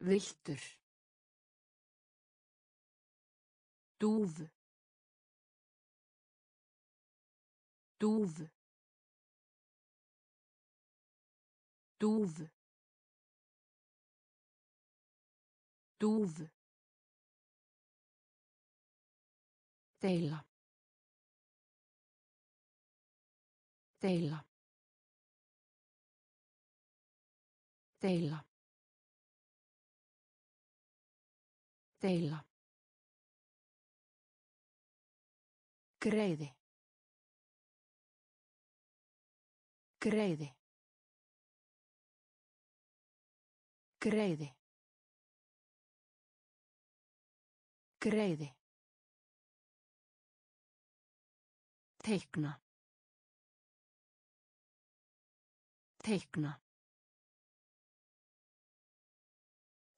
Viltur. Dúf. Dúf. Dúf. Dúf. Deila. Deila. Deila. Deila. Greiði. Greiði. Greiði. Greiði. Teikna. Teikna.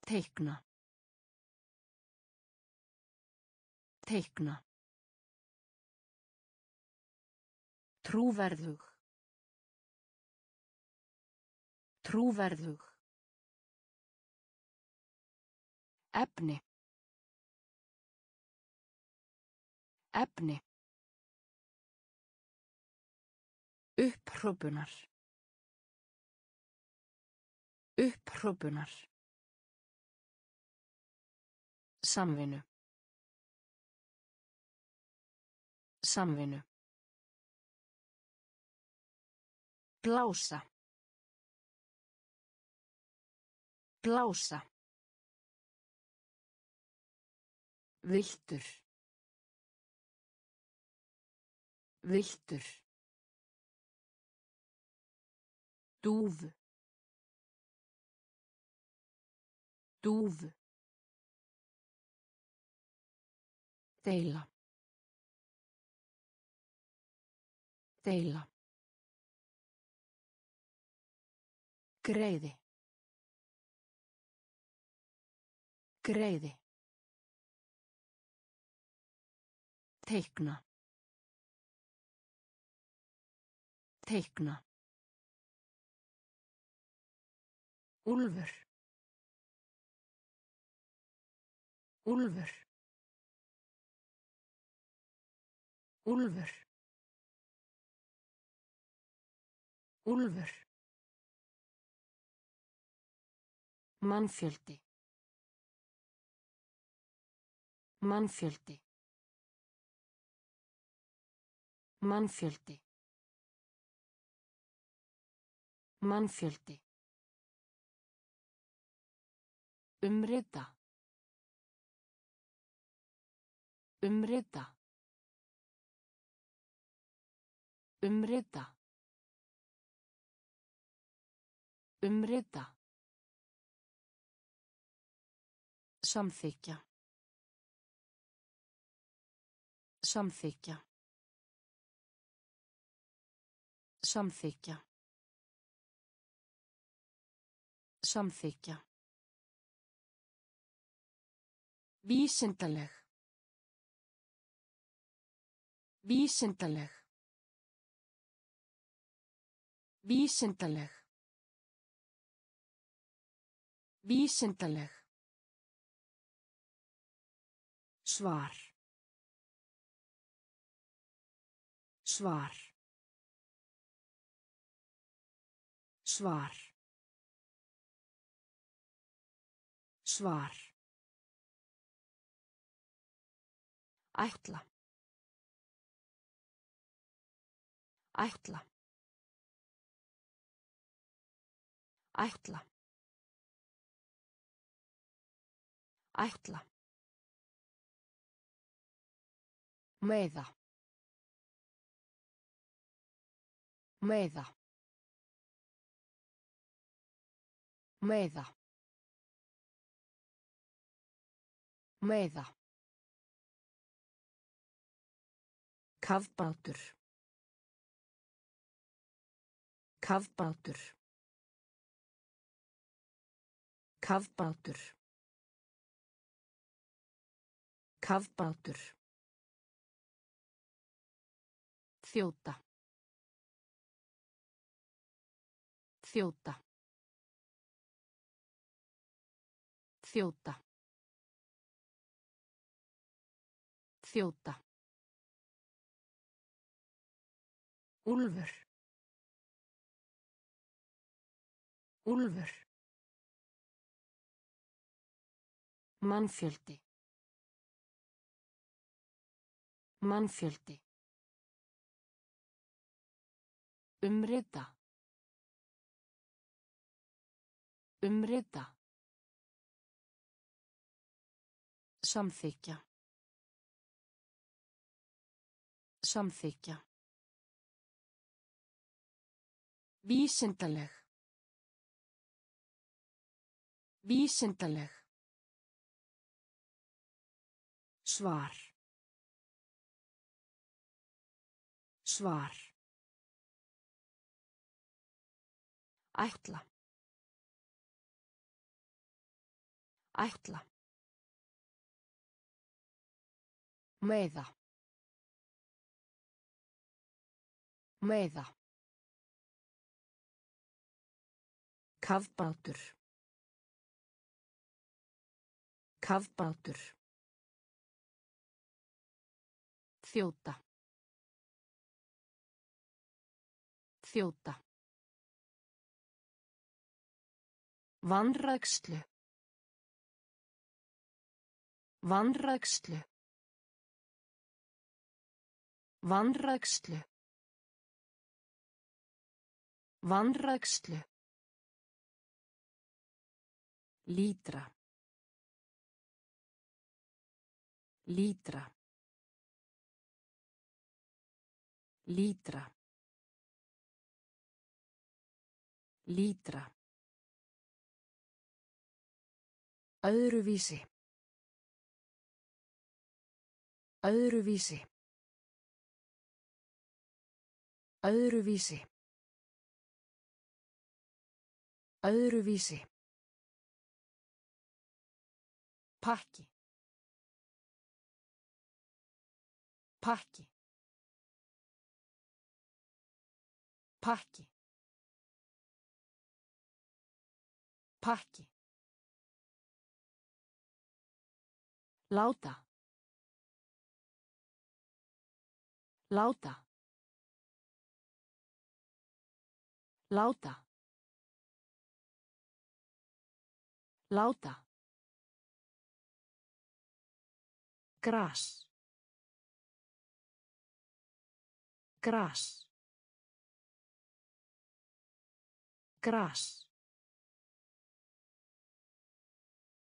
Teikna. Teikna. Trúverðug. Trúverðug. Efni. Efni. Upphrópunar. Upphrópunar. Samvinnu. Samvinnu. Blása. Blása. Viltur. Viltur. Dúf. Dúf. Deila. Deila. Greiði. Greiði. Teikna. Teikna. Úlfur. Úlfur. Úlfur. Úlfur. Mannfjöldi. Mannfjöldi. Mannfjöldi. Mannfjöldi. Umrita. Umrita. Umrita. Umrita. Samþykja. Samþykja. Samþykja. Samþykja. Vísindaleg. Vísindaleg. Vísindaleg. Vísindaleg. Svar. Svar. Svar. Svar. Ætla. Ætla. Ætla. Ætla. Meiða. Meiða. Meiða. Meiða. Kafbátur. Kafbátur. Kafbátur. Kafbátur. Þjóta. Þjóta. Þjóta. Þjóta. Úlfur. Úlfur. Mannfjöldi. Mannfjöldi. Umrita. Umrita. Samþykja. Samþykja. Vísindaleg. Vísindaleg. Svar. Svar. Ætla. Ætla. Meiða. Meiða. Kafbátur. Kafbátur. Þjóta. Þjóta. Vanrækslu. Vanrækslu. Vanrækslu. Vanrækslu. Lítra. Lítra. Lítra. Lítra. Öðruvísi. Öðruvísi. Öðruvísi. Öðruvísi. Pakki. Pakki. Pakki. Pakki. Láta. Láta. Láta. Láta. Gras. Gras. Gras.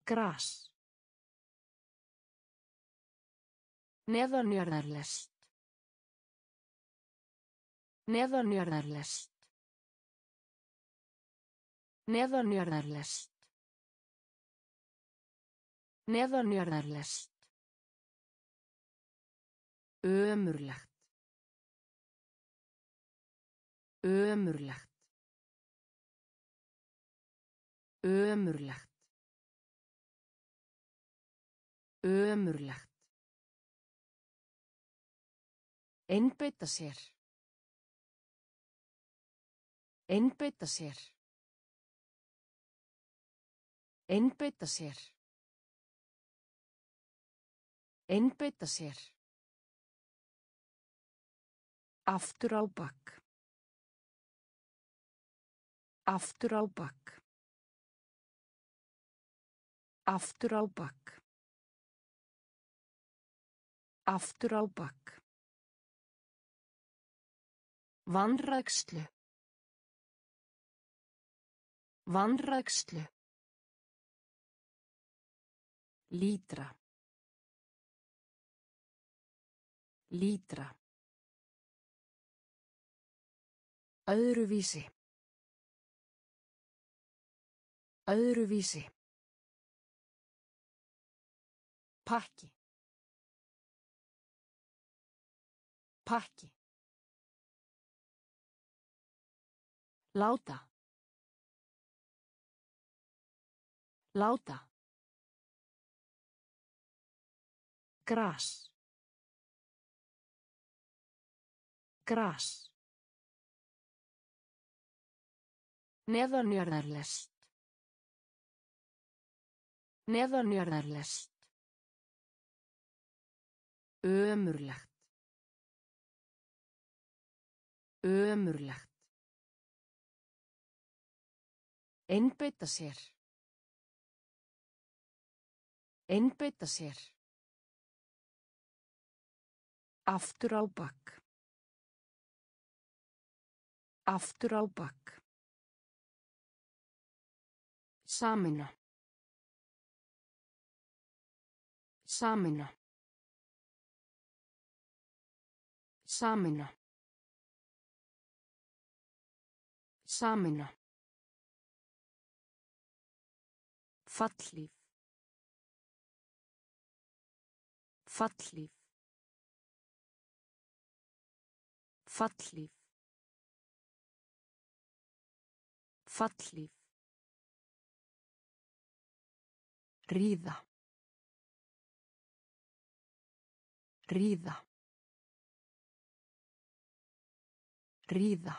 Gras. Neðanjörðarlest. Neðanjörðarlest. Neðanjörðarlest. Neðanjörðarlest. Ömurlegt. Ömurlegt. Ömurlegt. Ömurlegt. Einbeita sér. Einbeita sér. Einbeita sér. Einbeita sér. Aftur á bakk. Aftur á bakk. Aftur á bakk. Aftur á bakk. Vanrækslu. Vanrækslu. Lítra. Lítra. Öðruvísi. Öðruvísi. Pakki. Pakki. Láta. Láta. Gras. Gras. Neðanjörðarlest. Neðanjörðarlest. Ömurlegt. Ömurlegt. Einbeita sér. Einbeita sér. Aftur á bakk. Aftur á bakk. Samina. Samina. Samina. Samina. Fallíf. Fallíf. Fallíf. Fallíf. Ríða. Ríða. Ríða.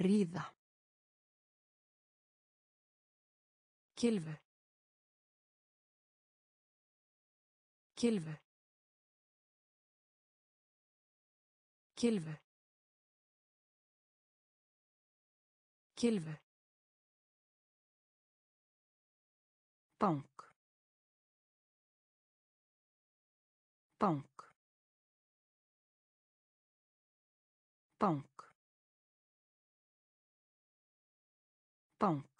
Ríða. Kylfu. Kylfu. Kylfu. Kylfu. Bank. Bank. Bank. Bank.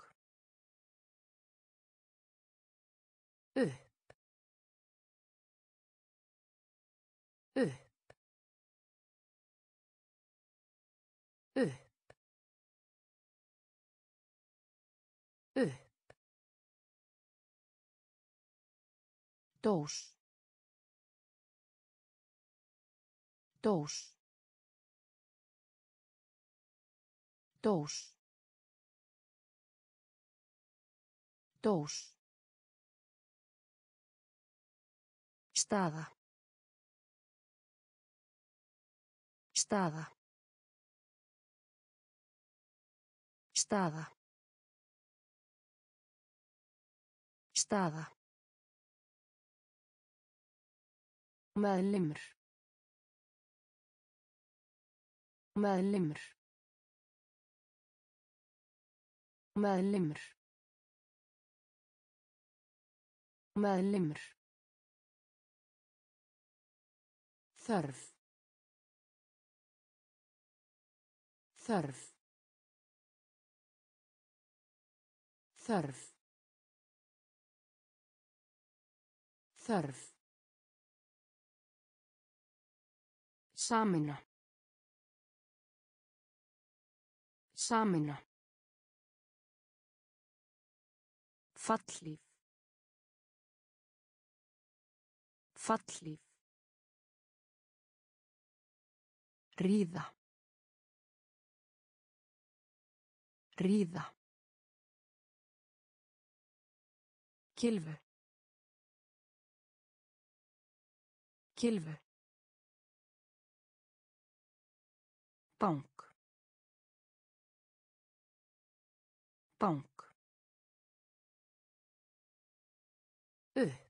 Upp dós dós dós dós Staða. Staða. Staða. Staða. Meðlimur. Meðlimur. Meðlimur. Meðlimur. Þörf. Þörf. Þörf. Þörf. Samina. Samina. Fallíf. Fallíf. Ríða. Ríða. Kylfu. Kylfu. Bank. Bank. upp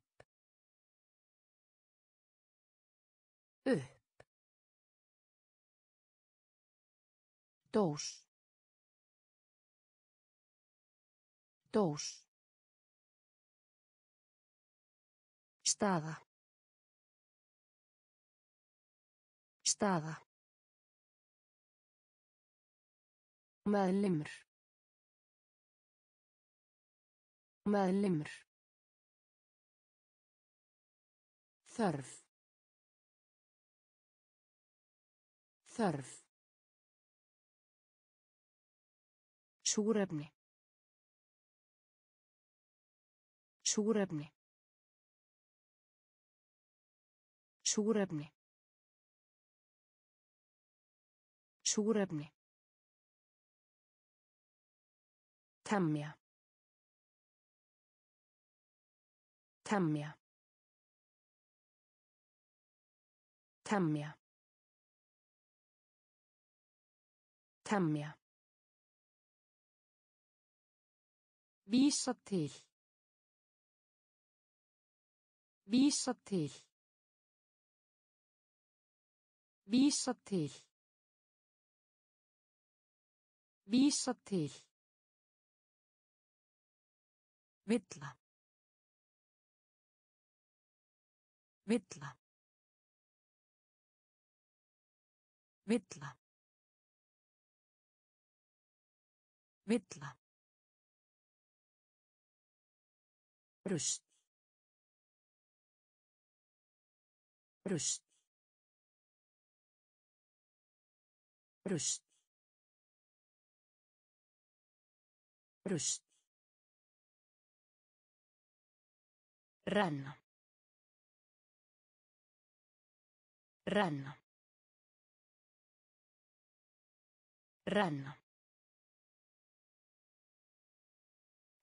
upp Dós. Dós. Staða. Staða. Meðlimur. Meðlimur. Þörf. Þörf. Súrefni. Súrefni. Súrefni. Súrefni. Temja. Temja. Temja. Temja. Vísa til. Vísa til. Vísa til. Vísa til. Villa. Villa. Villa. Villa. Rust. Rust. Rust. Rust. Renna. Renna. Renna.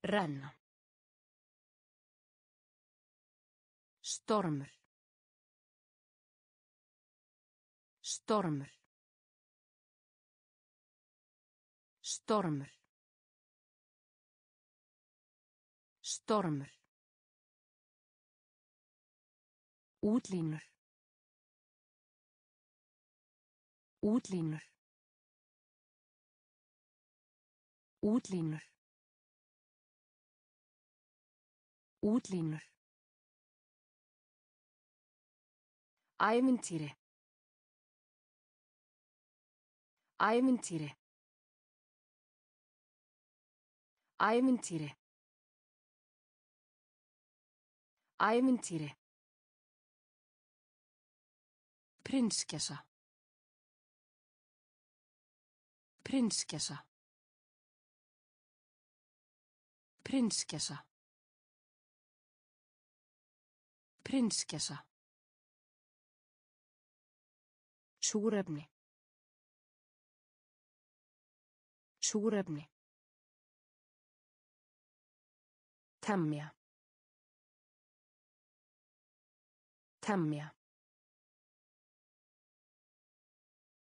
Renna. Stormur. Stormur. Stormur. Stormur. Útlínur. Útlínur. Útlínur. Útlínur. Ævintýri. Ævintýri. Ævintýri. Ævintýri. Prinskessa. Prinskessa. Prinskessa. Prinskessa. Súrefni. Súrefni. Temja. Temja.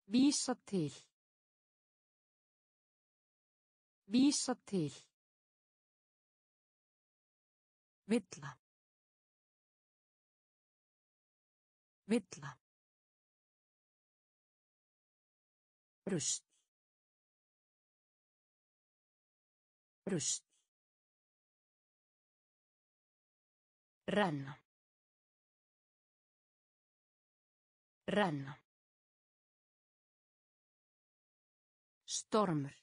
Vísa til. Vísa til. Villa. Villa. Rust. Rust. Renna. Renna. Stormur.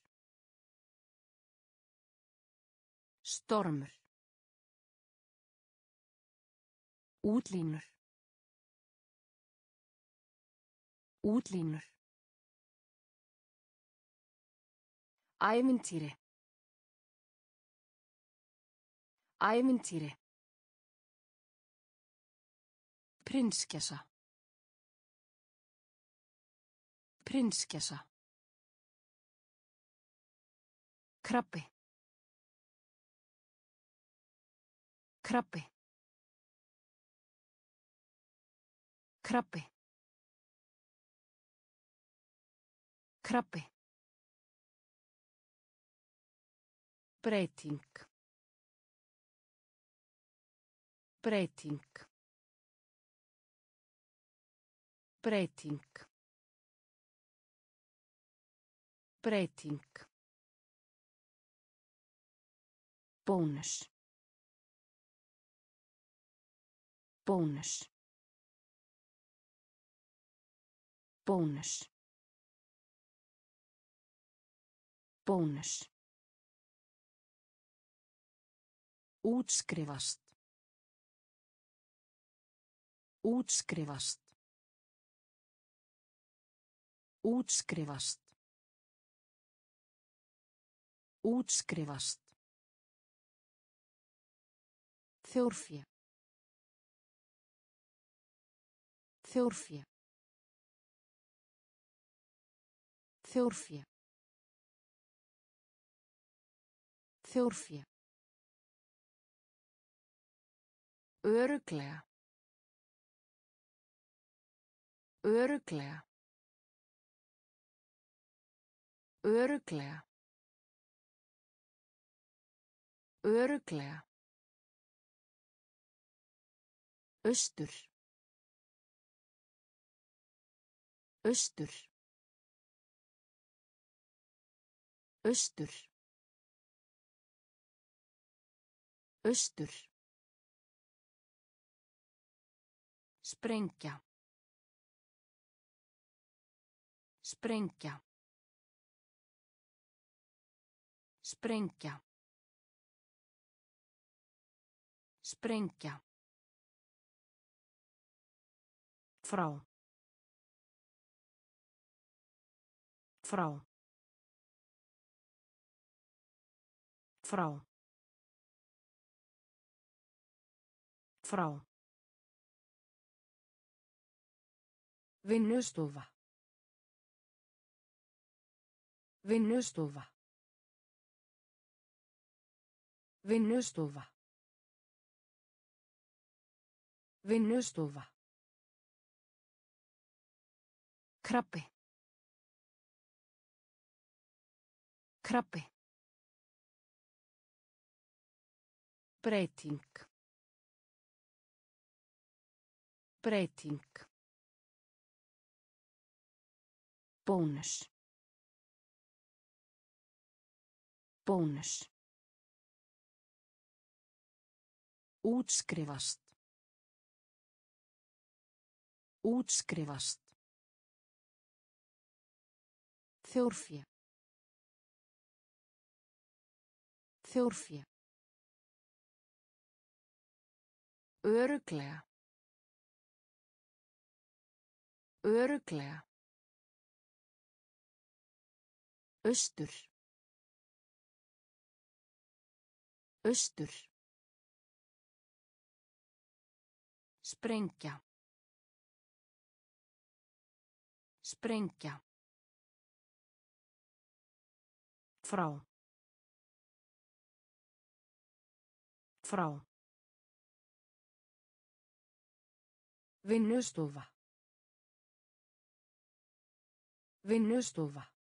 Stormur. Útlínur. Útlínur. Ævintýri. Ævintýri. Prinskessa. Prinskessa. Krabbi. Krabbi. Krabbi. Krabbi. Breyting. Breyting. Breyting. Breyting. Bónus. Bónus. Bónus. Bónus. Útskrifast. Útskrifast. Útskrifast. Útskrifast. Þjórfé. Þjórfé. Þjórfé. Þjórfé. Öruglega. Öruglega. Öruglega. Öruglega. Austur. Austur. Austur. Austur. Sprengja. Sprengja. Sprengja. Sprengja. Frá. Frá. Frá. Frá. Vinnustofa. Vinnustofa. Vinnustofa. Vinnustofa. Krabbi. Krabbi. Breyting. Breyting. Bónus. Bónus. Útskrifast. Útskrifast. Þjórfé. Þjórfé. Öruglega. Öruglega. Austur. Austur. Sprengja. Sprengja. Frá. Frá. Vinnustofa. Vinnustofa.